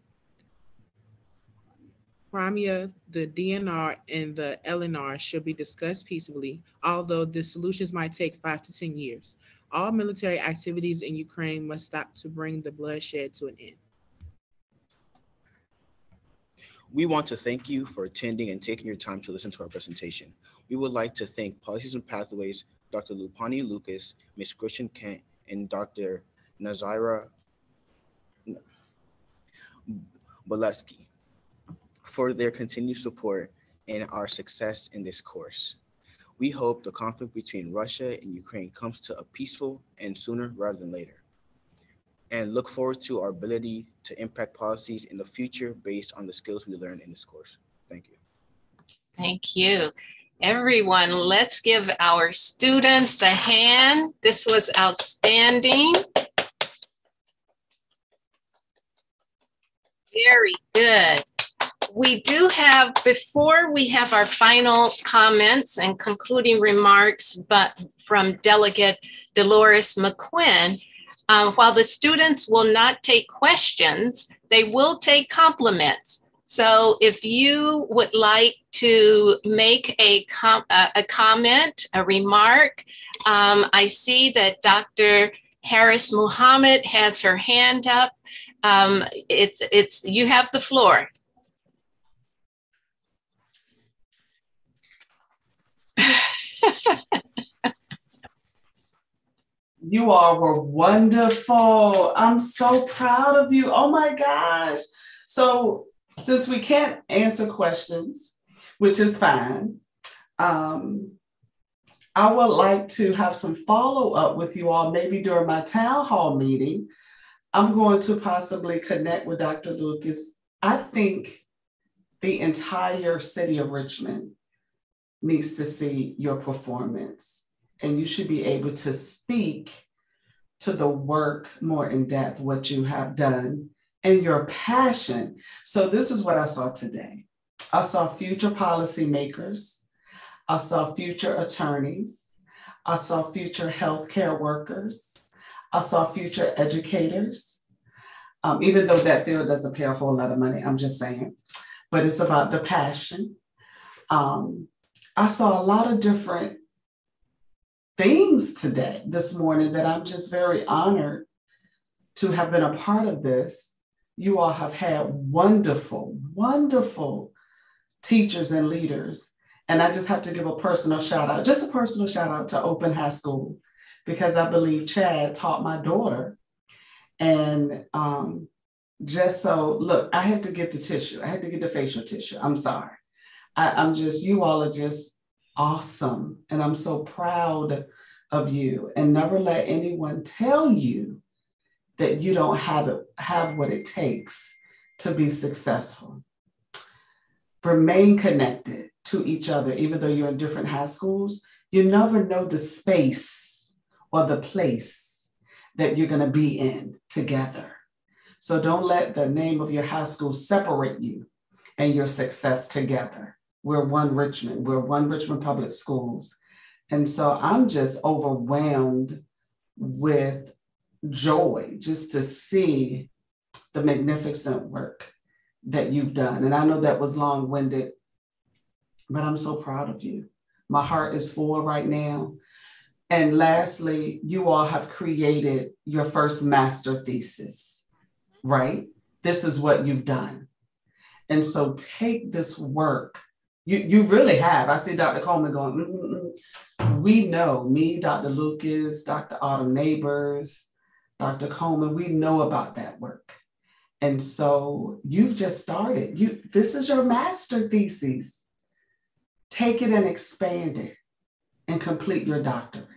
Crimea, the DNR, and the LNR should be discussed peacefully, although the solutions might take five to 10 years. All military activities in Ukraine must stop to bring the bloodshed to an end. We want to thank you for attending and taking your time to listen to our presentation. We would like to thank Policies and Pathways, Dr. Lupani Lucas, Ms. Christian Kent, and Dr. Nazira Boleski for their continued support and our success in this course. We hope the conflict between Russia and Ukraine comes to a peaceful and sooner rather than later. And look forward to our ability to impact policies in the future based on the skills we learned in this course. Thank you. Thank you. Everyone, let's give our students a hand. This was outstanding. Very good. We do have, before we have our final comments and concluding remarks, but from Delegate Delores McQuinn, uh, while the students will not take questions, they will take compliments. So if you would like to make a, com- a comment, a remark, um, I see that Dr. Harris Muhammad has her hand up. Um, it's, it's, you have the floor. You all were wonderful. I'm so proud of you. Oh my gosh. So, since we can't answer questions, which is fine, um, I would like to have some follow up with you all, maybe during my town hall meeting. I'm going to possibly connect with Dr. Lucas. I think the entire city of Richmond needs to see your performance and you should be able to speak to the work more in depth, what you have done and your passion. So, this is what I saw today I saw future policymakers, I saw future attorneys, I saw future healthcare workers, I saw future educators. Um, even though that field doesn't pay a whole lot of money, I'm just saying, but it's about the passion. Um, I saw a lot of different things today, this morning, that I'm just very honored to have been a part of this. You all have had wonderful, wonderful teachers and leaders. And I just have to give a personal shout out, just a personal shout out to Open High School, because I believe Chad taught my daughter. And um, just so, look, I had to get the tissue, I had to get the facial tissue. I'm sorry. I, I'm just, you all are just awesome. And I'm so proud of you. And never let anyone tell you that you don't have have what it takes to be successful. Remain connected to each other, even though you're in different high schools. You never know the space or the place that you're going to be in together. So don't let the name of your high school separate you and your success together. We're one Richmond, we're one Richmond Public Schools. And so I'm just overwhelmed with joy just to see the magnificent work that you've done. And I know that was long winded, but I'm so proud of you. My heart is full right now. And lastly, you all have created your first master thesis, right? This is what you've done. And so take this work you, you really have. I see Dr. Coleman going, Mm-mm-mm. we know, me, Dr. Lucas, Dr. Autumn Neighbors, Dr. Coleman, we know about that work. And so you've just started. You this is your master thesis. Take it and expand it and complete your doctorate.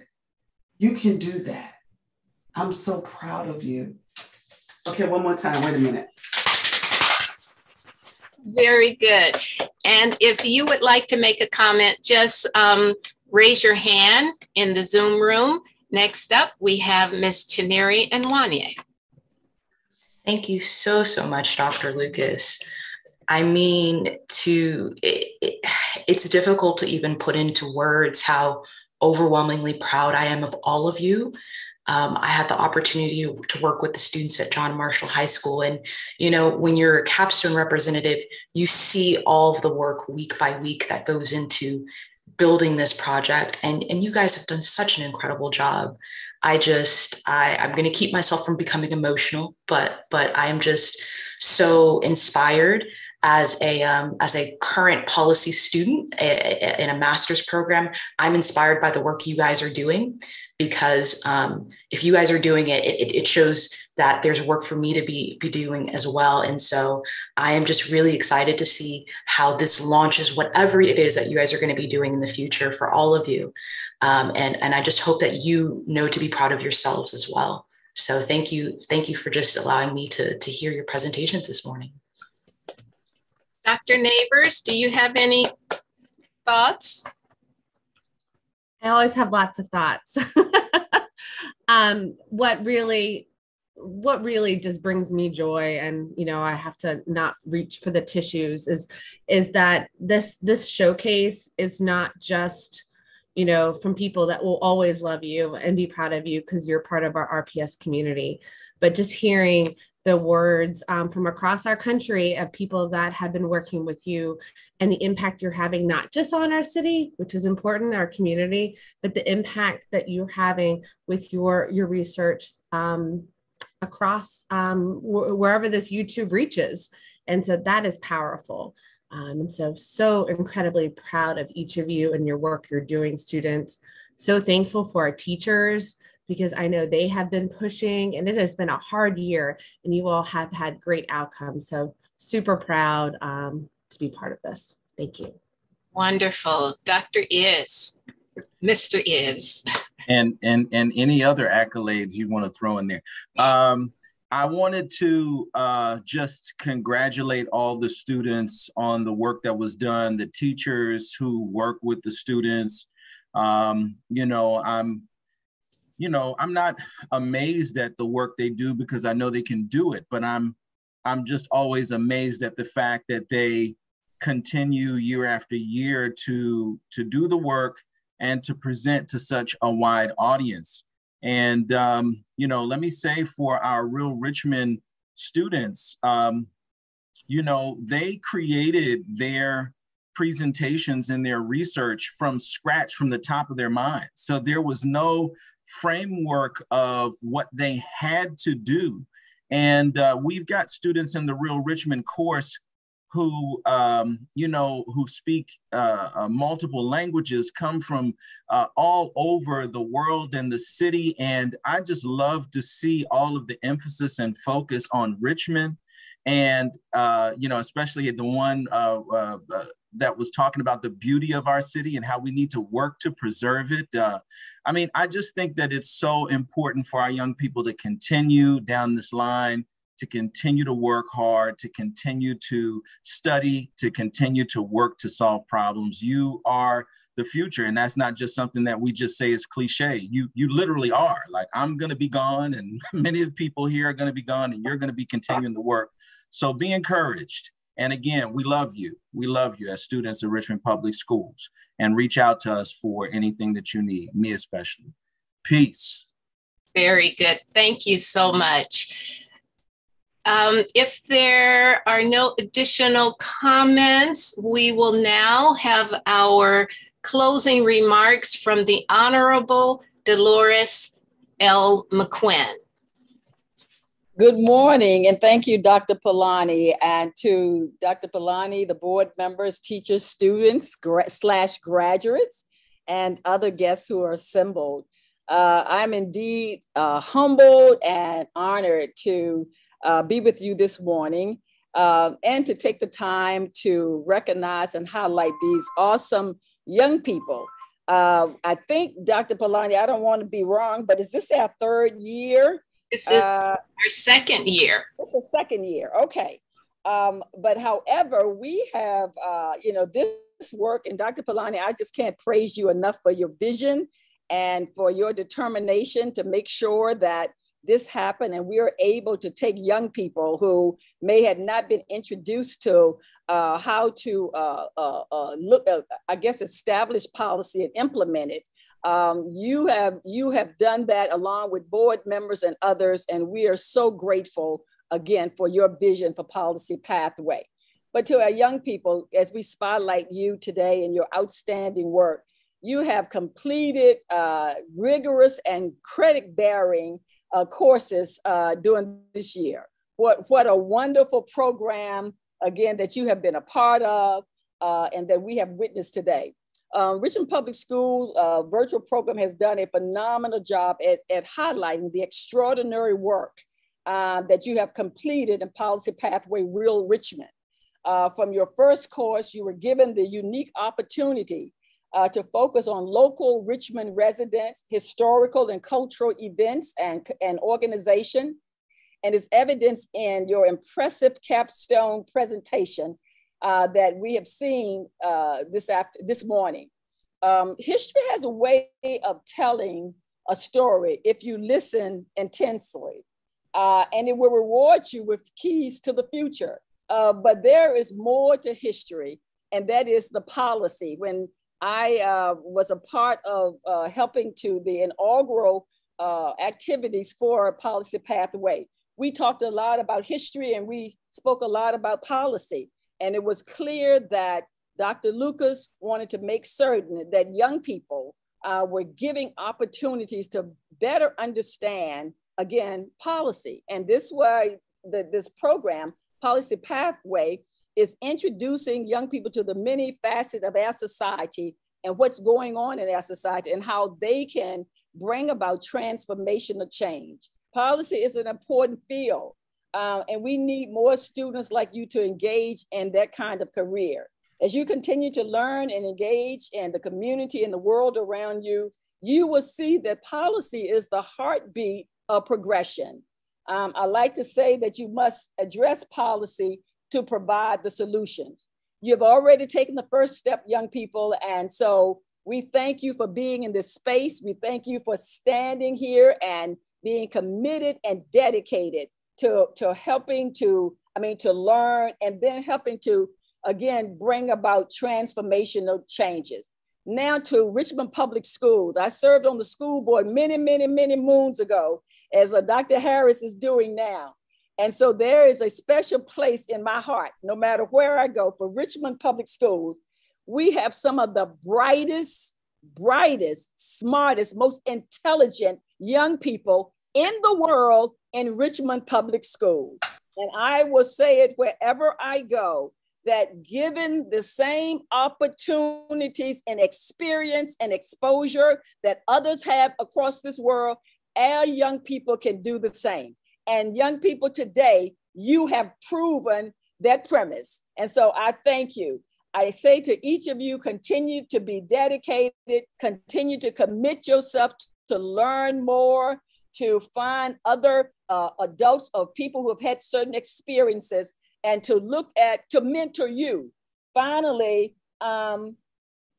You can do that. I'm so proud of you. Okay, one more time. Wait a minute. Very good. And if you would like to make a comment, just um, raise your hand in the Zoom room. Next up, we have Ms. Chineri and Wanye. Thank you so, so much, Dr. Lucas. I mean, to it, it, it's difficult to even put into words how overwhelmingly proud I am of all of you um, I had the opportunity to work with the students at John Marshall High School. And, you know, when you're a capstone representative, you see all of the work week by week that goes into building this project. And, and you guys have done such an incredible job. I just, I, I'm going to keep myself from becoming emotional, but, but I'm just so inspired as a um, as a current policy student in a master's program i'm inspired by the work you guys are doing because um, if you guys are doing it, it, it shows that there's work for me to be be doing as well. And so I am just really excited to see how this launches whatever it is that you guys are going to be doing in the future for all of you. Um, and and I just hope that you know to be proud of yourselves as well. So thank you, thank you for just allowing me to to hear your presentations this morning. Dr. Neighbors, do you have any thoughts? I always have lots of thoughts. um, what really what really just brings me joy and you know i have to not reach for the tissues is is that this this showcase is not just you know, from people that will always love you and be proud of you because you're part of our RPS community. But just hearing the words um, from across our country of people that have been working with you and the impact you're having, not just on our city, which is important, our community, but the impact that you're having with your, your research um, across um, wherever this YouTube reaches. And so that is powerful. Um, and so, so incredibly proud of each of you and your work you're doing, students. So thankful for our teachers because I know they have been pushing and it has been a hard year and you all have had great outcomes. So, super proud um, to be part of this. Thank you. Wonderful. Dr. Is, Mr. Is. And, and, and any other accolades you want to throw in there. Um, I wanted to uh, just congratulate all the students on the work that was done, the teachers who work with the students. Um, you know, I'm, you know, I'm not amazed at the work they do because I know they can do it, but I'm, I'm just always amazed at the fact that they continue year after year to to do the work and to present to such a wide audience. And, um, you know, let me say for our Real Richmond students, um, you know, they created their presentations and their research from scratch from the top of their mind. So there was no framework of what they had to do. And uh, we've got students in the Real Richmond course who um, you know who speak uh, uh, multiple languages come from uh, all over the world and the city and i just love to see all of the emphasis and focus on richmond and uh, you know especially the one uh, that was talking about the beauty of our city and how we need to work to preserve it uh, i mean i just think that it's so important for our young people to continue down this line to continue to work hard, to continue to study, to continue to work to solve problems. You are the future and that's not just something that we just say is cliche. You you literally are. Like i'm going to be gone and many of the people here are going to be gone and you're going to be continuing the work. So be encouraged and again we love you. We love you as students of richmond public schools. And reach out to us for anything that you need me especially. Peace. Very good. Thank you so much. Um, if there are no additional comments, we will now have our closing remarks from the Honorable Delores L. McQuinn. Good morning, and thank you, Dr. Polani, and to Dr. Polani, the board members, teachers, students, gra- slash graduates, and other guests who are assembled. Uh, I'm indeed uh, humbled and honored to uh, be with you this morning uh, and to take the time to recognize and highlight these awesome young people. Uh, I think, Dr. Polani, I don't want to be wrong, but is this our third year? This is uh, our second year. It's the second year. Okay. Um, but however, we have, uh, you know, this work, and Dr. Palani, I just can't praise you enough for your vision and for your determination to make sure that this happened and we are able to take young people who may have not been introduced to uh, how to uh, uh, uh look uh, i guess establish policy and implement it um, you have you have done that along with board members and others and we are so grateful again for your vision for policy pathway but to our young people as we spotlight you today and your outstanding work you have completed uh, rigorous and credit bearing uh, courses uh, during this year. What, what a wonderful program, again, that you have been a part of uh, and that we have witnessed today. Um, Richmond Public School uh, virtual program has done a phenomenal job at, at highlighting the extraordinary work uh, that you have completed in Policy Pathway Real Richmond. Uh, from your first course, you were given the unique opportunity uh, to focus on local Richmond residents, historical and cultural events and, and organization, and is evidenced in your impressive capstone presentation uh, that we have seen uh, this, after, this morning. Um, history has a way of telling a story if you listen intensely, uh, and it will reward you with keys to the future. Uh, but there is more to history, and that is the policy. When I uh, was a part of uh, helping to the inaugural activities for a Policy Pathway. We talked a lot about history and we spoke a lot about policy. And it was clear that Dr. Lucas wanted to make certain that young people uh, were giving opportunities to better understand, again, policy. And this way, the, this program, Policy Pathway, is introducing young people to the many facets of our society and what's going on in our society and how they can bring about transformational change. Policy is an important field, uh, and we need more students like you to engage in that kind of career. As you continue to learn and engage in the community and the world around you, you will see that policy is the heartbeat of progression. Um, I like to say that you must address policy to provide the solutions. You've already taken the first step, young people. And so we thank you for being in this space. We thank you for standing here and being committed and dedicated to, to helping to, I mean, to learn and then helping to, again, bring about transformational changes. Now to Richmond Public Schools. I served on the school board many, many, many moons ago, as Dr. Harris is doing now. And so there is a special place in my heart, no matter where I go, for Richmond Public Schools. We have some of the brightest, brightest, smartest, most intelligent young people in the world in Richmond Public Schools. And I will say it wherever I go that given the same opportunities and experience and exposure that others have across this world, our young people can do the same. And young people today, you have proven that premise. And so I thank you. I say to each of you, continue to be dedicated, continue to commit yourself to learn more, to find other uh, adults or people who have had certain experiences and to look at, to mentor you. Finally, um,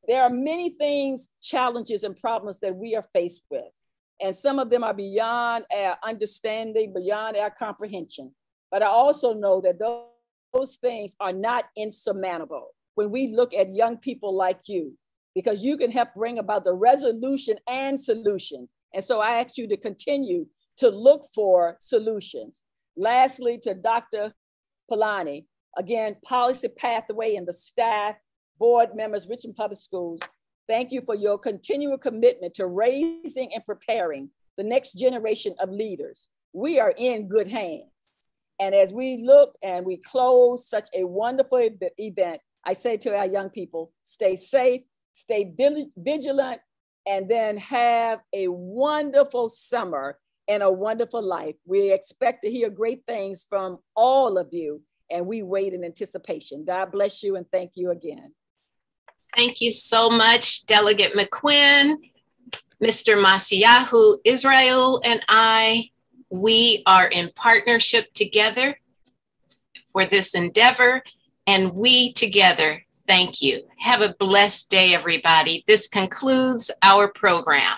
there are many things, challenges, and problems that we are faced with. And some of them are beyond our understanding, beyond our comprehension. But I also know that those, those things are not insurmountable when we look at young people like you, because you can help bring about the resolution and solutions. And so I ask you to continue to look for solutions. Lastly, to Dr. Polani, again, policy pathway and the staff, board members, Richmond Public Schools, Thank you for your continual commitment to raising and preparing the next generation of leaders. We are in good hands. And as we look and we close such a wonderful event, I say to our young people stay safe, stay vigilant, and then have a wonderful summer and a wonderful life. We expect to hear great things from all of you, and we wait in anticipation. God bless you and thank you again. Thank you so much, Delegate McQuinn, Mr. Masiyahu, Israel, and I. We are in partnership together for this endeavor, and we together thank you. Have a blessed day, everybody. This concludes our program.